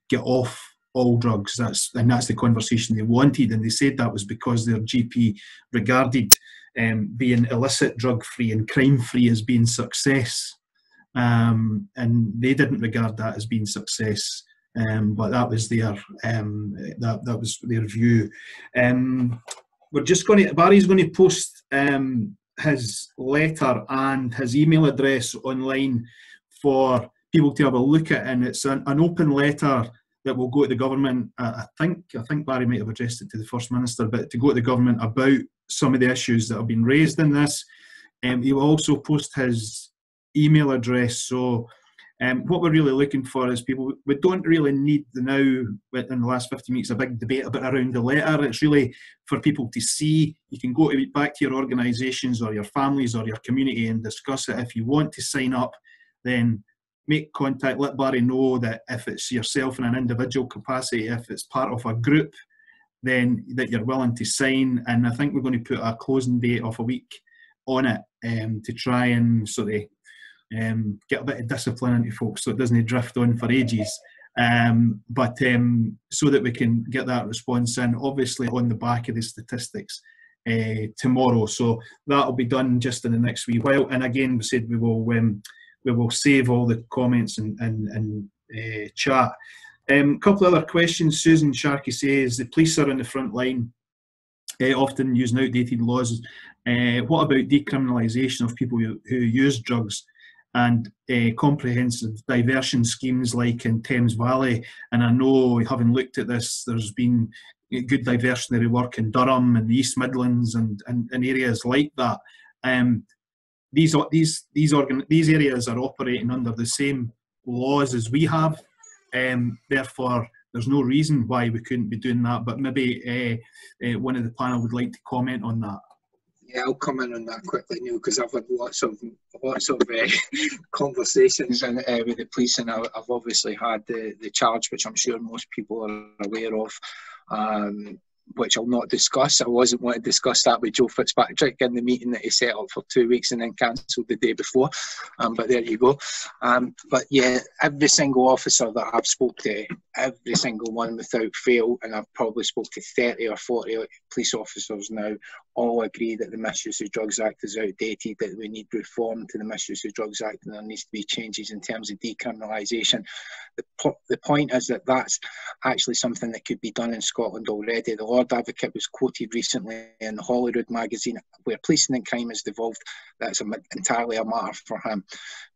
get off all drugs. That's and that's the conversation they wanted, and they said that was because their GP regarded um, being illicit, drug free, and crime free as being success, um, and they didn't regard that as being success. Um, but that was their um, that that was their view. Um, we're just going to Barry's going to post um, his letter and his email address online for people to have a look at, and it's an, an open letter that will go to the government. I think I think Barry might have addressed it to the First Minister, but to go to the government about some of the issues that have been raised in this. Um, he will also post his email address. So um, what we're really looking for is people. We don't really need the now in the last 15 weeks a big debate about around the letter. It's really for people to see. You can go to, back to your organisations or your families or your community and discuss it. If you want to sign up, then make contact. Let Barry know that if it's yourself in an individual capacity, if it's part of a group, then that you're willing to sign. And I think we're going to put a closing date of a week on it um, to try and sort of um, get a bit of discipline into folks so it doesn't drift on for ages. Um, but um, so that we can get that response in, obviously on the back of the statistics uh, tomorrow. So that'll be done just in the next wee while. And again, we said we will um, we will save all the comments and, and, and uh, chat. A um, couple of other questions. Susan Sharkey says the police are on the front line, uh, often using outdated laws. Uh, what about decriminalisation of people who, who use drugs? and comprehensive diversion schemes like in Thames Valley. And I know, having looked at this, there's been good diversionary work in Durham and the East Midlands and, and, and areas like that. Um, these these these organ these areas are operating under the same laws as we have. Um, therefore, there's no reason why we couldn't be doing that. But maybe uh, uh, one of the panel would like to comment on that. Yeah, I'll come in on that quickly, Neil, because I've had lots of lots of uh, (laughs) conversations and, uh, with the police, and I've obviously had the, the charge, which I'm sure most people are aware of. Um, which I'll not discuss. I wasn't want to discuss that with Joe Fitzpatrick in the meeting that he set up for two weeks and then cancelled the day before. Um, but there you go. Um, but yeah, every single officer that I've spoke to, every single one without fail, and I've probably spoke to 30 or 40 police officers now, all agree that the Misuse of Drugs Act is outdated, that we need reform to the Misuse of Drugs Act, and there needs to be changes in terms of decriminalisation. The, po- the point is that that's actually something that could be done in Scotland already. The Lord Advocate was quoted recently in the Holyrood magazine, where policing and crime has devolved. That's a, entirely a matter for him.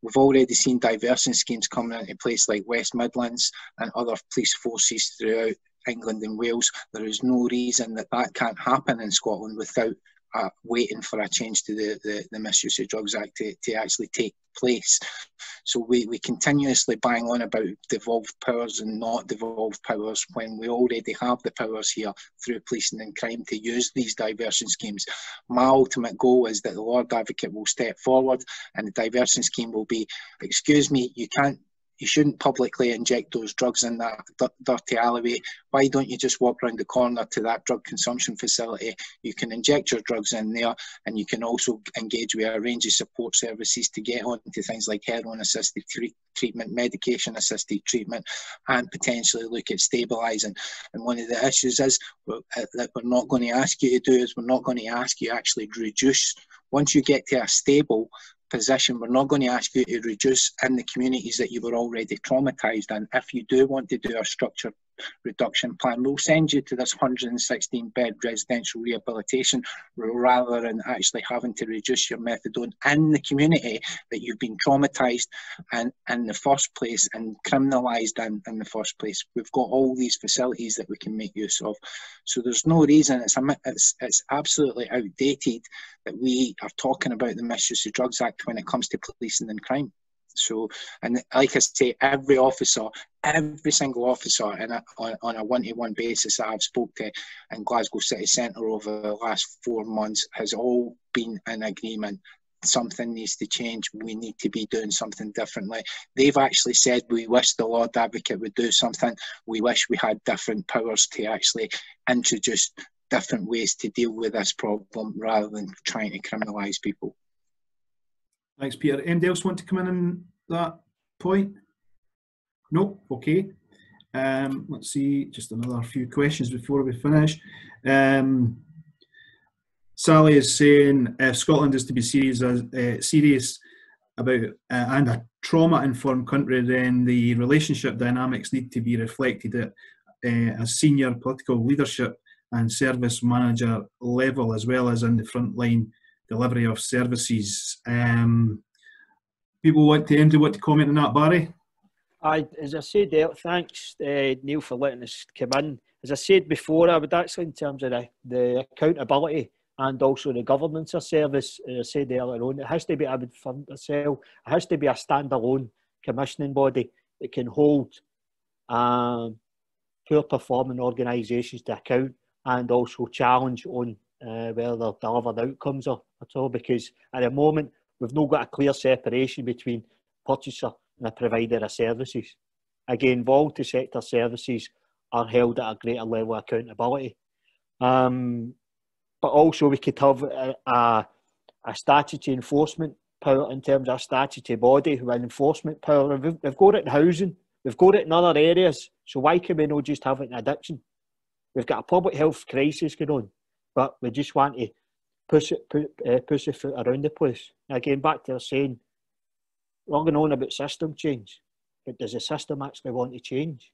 We've already seen diversion schemes coming into place, like West Midlands and other police forces throughout England and Wales. There is no reason that that can't happen in Scotland without uh, waiting for a change to the, the, the Misuse of Drugs Act to, to actually take place. So we, we continuously bang on about devolved powers and not devolved powers when we already have the powers here through policing and crime to use these diversion schemes. My ultimate goal is that the Lord Advocate will step forward and the diversion scheme will be, excuse me, you can't you shouldn't publicly inject those drugs in that dirty alleyway. Why don't you just walk around the corner to that drug consumption facility? You can inject your drugs in there and you can also engage with a range of support services to get on to things like heroin assisted treatment, medication assisted treatment, and potentially look at stabilising. And one of the issues is uh, that we're not going to ask you to do is we're not going to ask you actually reduce. Once you get to a stable position. We're not going to ask you to reduce in the communities that you were already traumatised in. If you do want to do a structured reduction plan, we'll send you to this 116 bed residential rehabilitation rather than actually having to reduce your methadone in the community that you've been traumatised and in the first place and criminalised in, in the first place. We've got all these facilities that we can make use of. So there's no reason, it's, it's, it's absolutely outdated that we are talking about the Misuse of Drugs Act when it comes to policing and crime. So, and like I say, every officer, every single officer in a, on, a one-to-one basis that I've spoke to in Glasgow City Centre over the last four months has all been in agreement something needs to change. We need to be doing something differently. They've actually said we wish the Lord Advocate would do something. We wish we had different powers to actually introduce different ways to deal with this problem rather than trying to criminalise people. Thanks, Peter. Anybody else want to come in on that point? No? Okay. Um, let's see, just another few questions before we finish. Um, Sally is saying if Scotland is to be serious, uh, serious about uh, and a trauma-informed country, then the relationship dynamics need to be reflected at uh, a senior political leadership and service manager level, as well as in the frontline delivery of services. Um, people want to, anybody want to comment on that, Barry? I, as I said, thanks uh, Neil for letting us come in. As I said before, I would actually, in terms of the, the accountability and also the governance of service, as I said earlier on, it has to be, I would for myself, it has to be a standalone commissioning body that can hold um, poor performing organisations to account and also challenge on uh, whether the delivered outcomes are at all. Because at the moment, we've not got a clear separation between purchaser and a provider of services. Again, voluntary sector services are held at a greater level of accountability. Um, but also we could have a, a, a statutory enforcement power in terms of a statutory body who have enforcement power. We've, we've got it in housing, we've got it in other areas, so why can we not just have it in addiction? We've got a public health crisis going on, but we just want to push it, push, uh, push it around the place. Again, back to saying, we're going on about system change, but does the system actually want to change?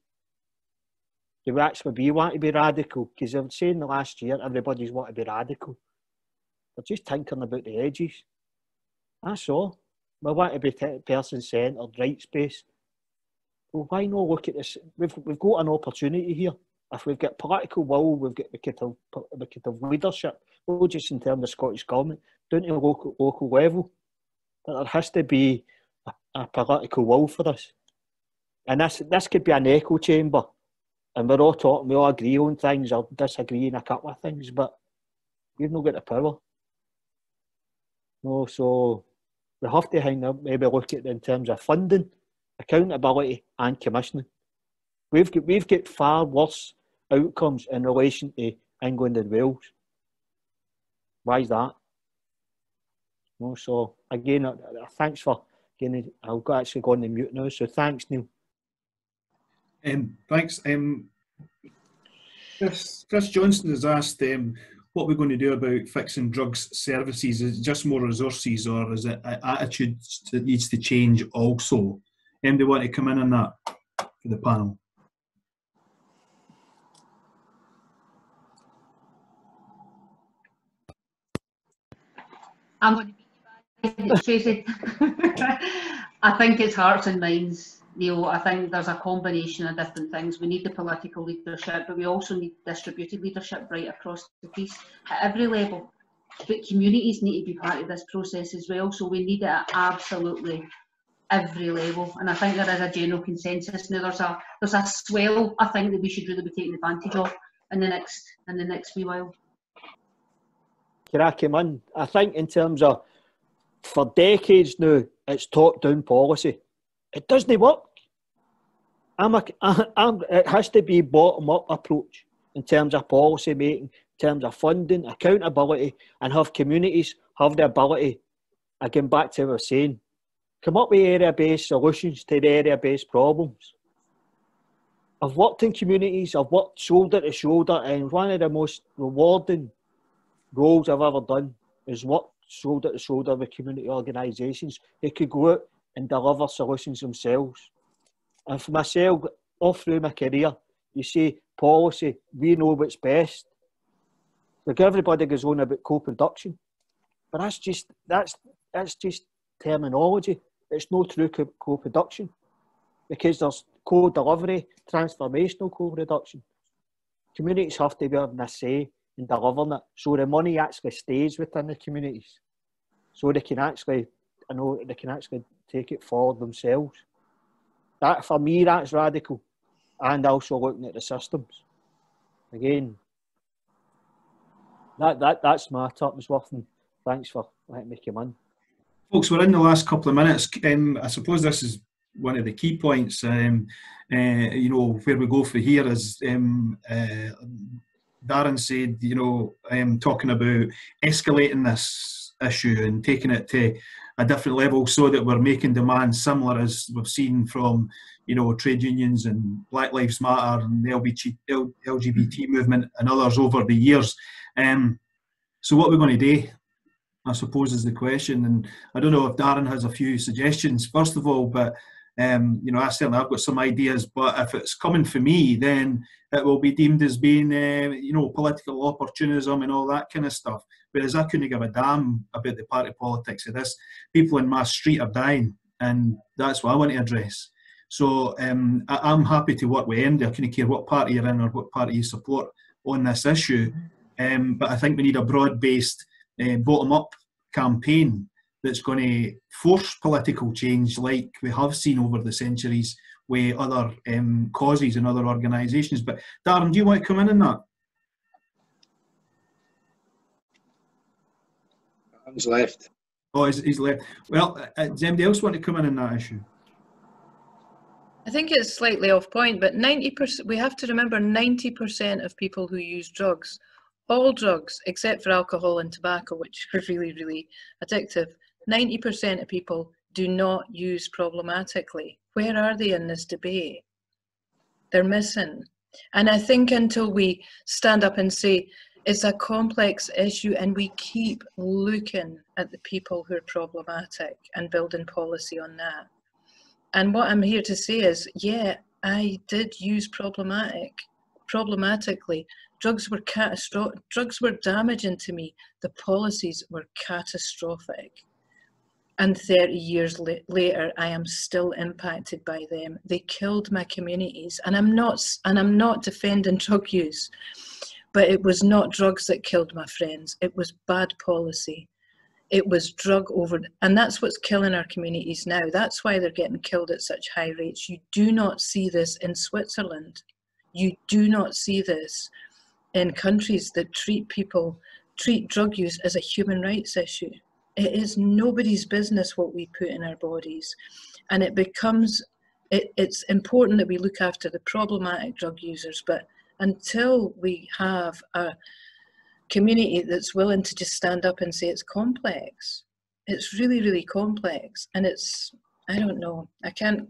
Do we actually be, want to be radical? Because I've saying the last year, everybody's want to be radical. They're just tinkering about the edges. That's all. We want to be person centred, rights based. Well, why not look at this? We've, we've got an opportunity here. If we've got political will, we've got we could have, we could have leadership, not just in terms of Scottish Government, down to local, local level. But there has to be a political will for this. And this this could be an echo chamber. And we're all talking, we all agree on things or disagree on a couple of things, but we've not got the power. No, so we have to hang up, maybe look at it in terms of funding, accountability and commissioning. We've got we've got far worse outcomes in relation to England and Wales. Why is that? No, so again, uh, thanks for Again, I'll go actually go on the mute now. So thanks, Neil. Um, thanks. Um, Chris, Chris Johnson has asked um, what we're going to do about fixing drugs services. Is it just more resources or is it attitudes that needs to change also? and Anybody want to come in on that for the panel? I'm going to be Tracey. (laughs) I think it's hearts and minds, Neil. I think there's a combination of different things. We need the political leadership, but we also need distributed leadership right across the piece at every level. But communities need to be part of this process as well, so we need it at absolutely every level. And I think there is a general consensus now. There's a there's a swell I think that we should really be taking advantage of in the next in the next wee while. I come in? I think in terms of for decades now, it's top-down policy. It doesn't work. I'm a, (laughs) I'm, it has to be bottom-up approach in terms of policy making, in terms of funding, accountability, and have communities have the ability. Again, back to what I was saying, come up with area-based solutions to the area-based problems. I've worked in communities, I've worked shoulder to shoulder, and one of the most rewarding roles I've ever done is work shoulder to shoulder with community organisations who could go out and deliver solutions themselves. And for myself, all through my career, you see policy, we know what's best. Like everybody goes on about co-production, but that's just that's that's just terminology. It's no true co-production because there's co-delivery, transformational co-production. Communities have to be having a say and delivering it. So the money actually stays within the communities. So they can actually, I know they can actually take it forward themselves. That for me, that's radical. And also looking at the systems. Again, that, that that's my worth. and thanks for letting me come in. Folks, we're in the last couple of minutes. Um, I suppose this is one of the key points. Um, uh, you know, where we go for here is um, uh, Darren said, you know, um, talking about escalating this issue and taking it to a different level so that we're making demands similar as we've seen from you know trade unions and Black Lives Matter and the LGBT movement and others over the years. Um, so what we're going to do, I suppose, is the question. And I don't know if Darren has a few suggestions first of all, but um, you know, I certainly I've got some ideas, but if it's coming for me, then it will be deemed as being, uh, you know, political opportunism and all that kind of stuff. Whereas I couldn't give a damn about the party politics of this. People in my street are dying, and that's what I want to address. So um, I, am happy to work with MD. I couldn't care what party you're in or what party you support on this issue. Um, but I think we need a broad-based, uh, bottom-up campaign that's going to force political change like we have seen over the centuries with other um, causes and other organisations. But Darren, do you want to come in on that? He's left. Oh, he's, he's left. Well, uh, uh, does anybody else want to come in on that issue? I think it's slightly off point, but 90%, we have to remember 90% of people who use drugs, all drugs except for alcohol and tobacco, which are really, really addictive, 90% of people do not use problematically. Where are they in this debate? They're missing. And I think until we stand up and say it's a complex issue and we keep looking at the people who are problematic and building policy on that. And what I'm here to say is, yeah, I did use problematic, problematically. Drugs were catastrophic. Drugs were damaging to me. The policies were catastrophic and 30 years la- later i am still impacted by them. They killed my communities. And i'm not and i'm not defending drug use but it was not drugs that killed my friends. It was bad policy. It was drug over and that's what's killing our communities now. That's why they're getting killed at such high rates. You do not see this in switzerland. You do not see this in countries that treat people treat drug use as a human rights issue it is nobody's business what we put in our bodies. And it becomes, it, it's important that we look after the problematic drug users, but until we have a community that's willing to just stand up and say it's complex, it's really, really complex. And it's, I don't know, I can't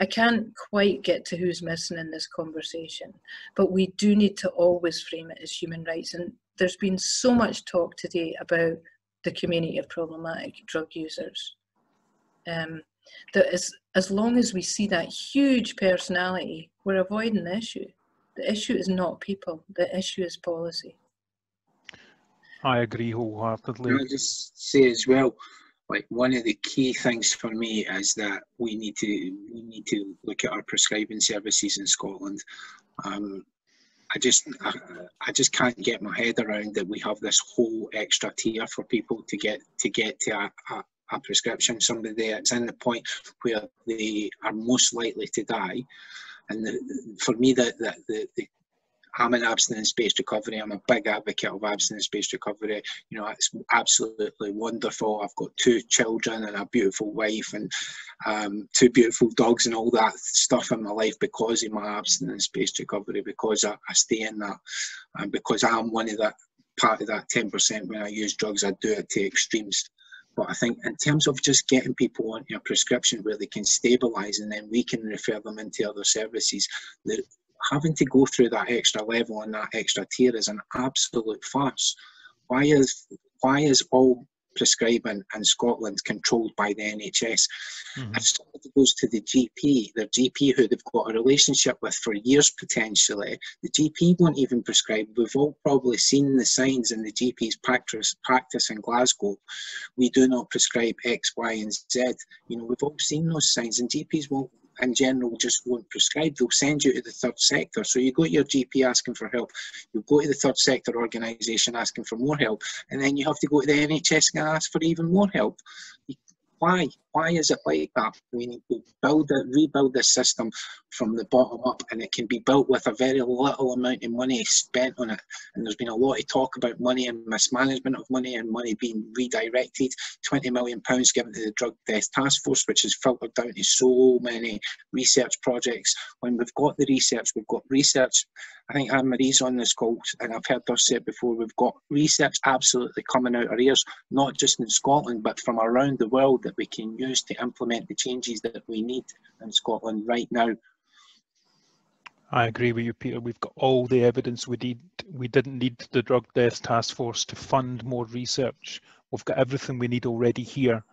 I can't quite get to who's missing in this conversation, but we do need to always frame it as human rights. And there's been so much talk today about the community of problematic drug users. Um, that is, as long as we see that huge personality, we're avoiding the issue. The issue is not people, the issue is policy. I agree wholeheartedly. Can I just say as well, like one of the key things for me is that we need to we need to look at our prescribing services in Scotland. Um, I just I, I, just can't get my head around that we have this whole extra tier for people to get to get to a, a, a prescription. Somebody that's in the point where they are most likely to die, and the, for me, that the, the, the I'm an abstinence-based recovery. I'm a big advocate of abstinence-based recovery. You know, it's absolutely wonderful. I've got two children and a beautiful wife and um, two beautiful dogs and all that stuff in my life because of my abstinence-based recovery, because I, I stay in that, and because I'm one of that part of that 10% when I use drugs, I do it to extremes. But I think in terms of just getting people onto a prescription where they can stabilise and then we can refer them into other services, the, having to go through that extra level and that extra tier is an absolute farce. Why is why is all prescribing in Scotland controlled by the NHS? Mm-hmm. If somebody goes to the GP, their GP who they've got a relationship with for years potentially, the GP won't even prescribe. We've all probably seen the signs in the GP's practice practice in Glasgow. We do not prescribe X, Y, and Z. You know, we've all seen those signs, and GPs won't in general just won't prescribe. They'll send you to the third sector. So you go to your GP asking for help, you go to the third sector organisation asking for more help, and then you have to go to the NHS and ask for even more help. Why? Why is it like that? We need to build it, rebuild the system from the bottom up, and it can be built with a very little amount of money spent on it. And there's been a lot of talk about money and mismanagement of money and money being redirected. 20 million pounds given to the Drug Death Task Force, which is filtered down to so many research projects. When we've got the research, we've got research. I think Anne Marie's on this call, and I've heard her say it before. We've got research absolutely coming out our ears, not just in Scotland, but from around the world that we can use to implement the changes that we need in Scotland right now. I agree with you, Peter. We've got all the evidence we need. We didn't need the Drug Death Task Force to fund more research. We've got everything we need already here.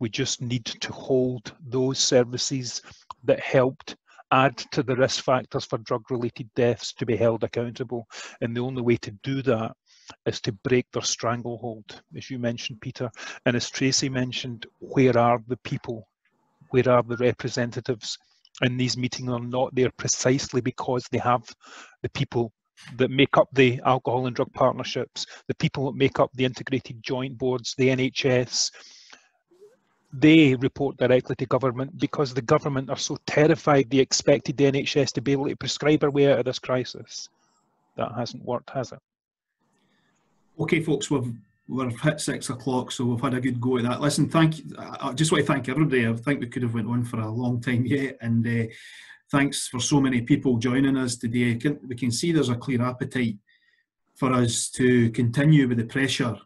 We just need to hold those services that helped add to the risk factors for drug related deaths to be held accountable. And the only way to do that is to break their stranglehold, as you mentioned, Peter. And as Tracey mentioned, where are the people? Where are the representatives? And these meetings are not there precisely because they have the people that make up the alcohol and drug partnerships, the people that make up the integrated joint boards, the NHS, they report directly to government because the government are so terrified they expected the NHS to be able to prescribe our way out of this crisis. That hasn't worked, has it? Okay, folks, we've we've hit six o'clock, so we've had a good go at that. Listen, thank you. I just want to thank everybody. I think we could have went on for a long time yet, and uh, thanks for so many people joining us today. We can see there's a clear appetite for us to continue with the pressure,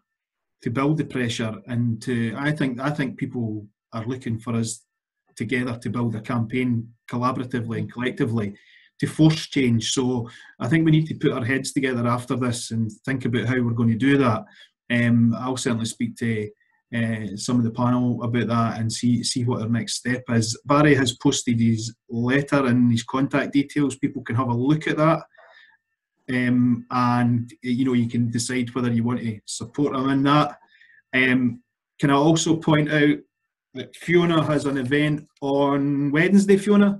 to build the pressure, and to. I think I think people are looking for us together to build a campaign collaboratively and collectively to force change. So I think we need to put our heads together after this and think about how we're going to do that. Um, I'll certainly speak to uh, some of the panel about that and see see what our next step is. Barry has posted his letter and his contact details. People can have a look at that, um, and you know you can decide whether you want to support him in that. Um, can I also point out that Fiona has an event on Wednesday, Fiona,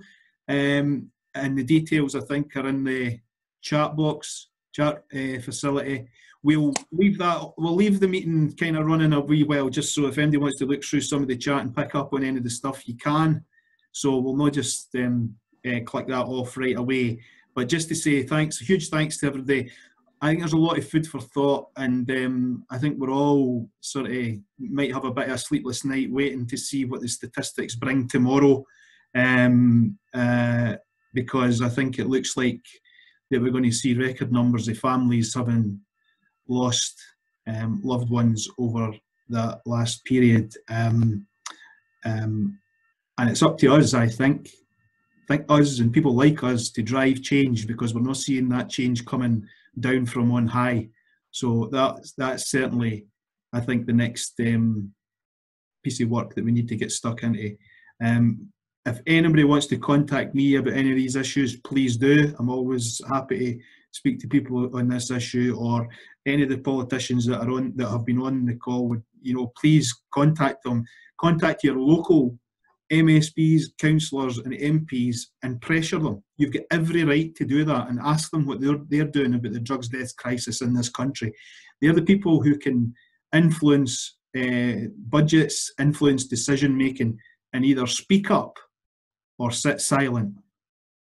um, and the details I think are in the chat box, chat uh, facility. We'll leave that we'll leave the meeting kind of running a wee while just so if anybody wants to look through some of the chat and pick up on any of the stuff you can. So we'll not just um, uh, click that off right away. But just to say thanks huge thanks to everybody. I think there's a lot of food for thought, and um, I think we're all sort of might have a bit of a sleepless night waiting to see what the statistics bring tomorrow, um, uh, because I think it looks like that we're going to see record numbers of families having lost um, loved ones over that last period. Um, um, and it's up to us, I think, think us and people like us to drive change because we're not seeing that change coming down from on high. So that that's certainly, I think, the next um, piece of work that we need to get stuck into. Um, if anybody wants to contact me about any of these issues, please do. I'm always happy to speak to people on this issue or any of the politicians that are on that have been on the call would you know please contact them contact your local MSPs, councillors and MPs and pressure them. You've got every right to do that and ask them what they're, they're doing about the drugs death crisis in this country. They're the people who can influence uh, budgets, influence decision making and either speak up or sit silent.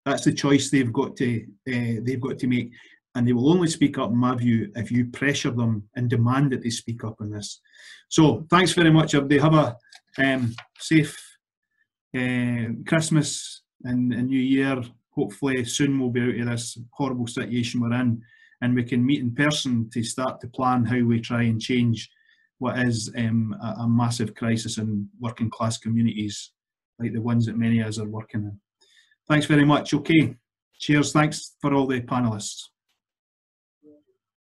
That's the choice they've got to uh, they've got to make, and they will only speak up, in my view, if you pressure them and demand that they speak up on this. So, thanks very much, everybody. Have a um, safe uh, Christmas and, and New Year. Hopefully, soon we'll be out of this horrible situation we're in, and we can meet in person to start to plan how we try and change what is um, a, a massive crisis in working class communities like the ones that many of us are working in. Thanks very much. Okay. Cheers. Thanks for all the panelists.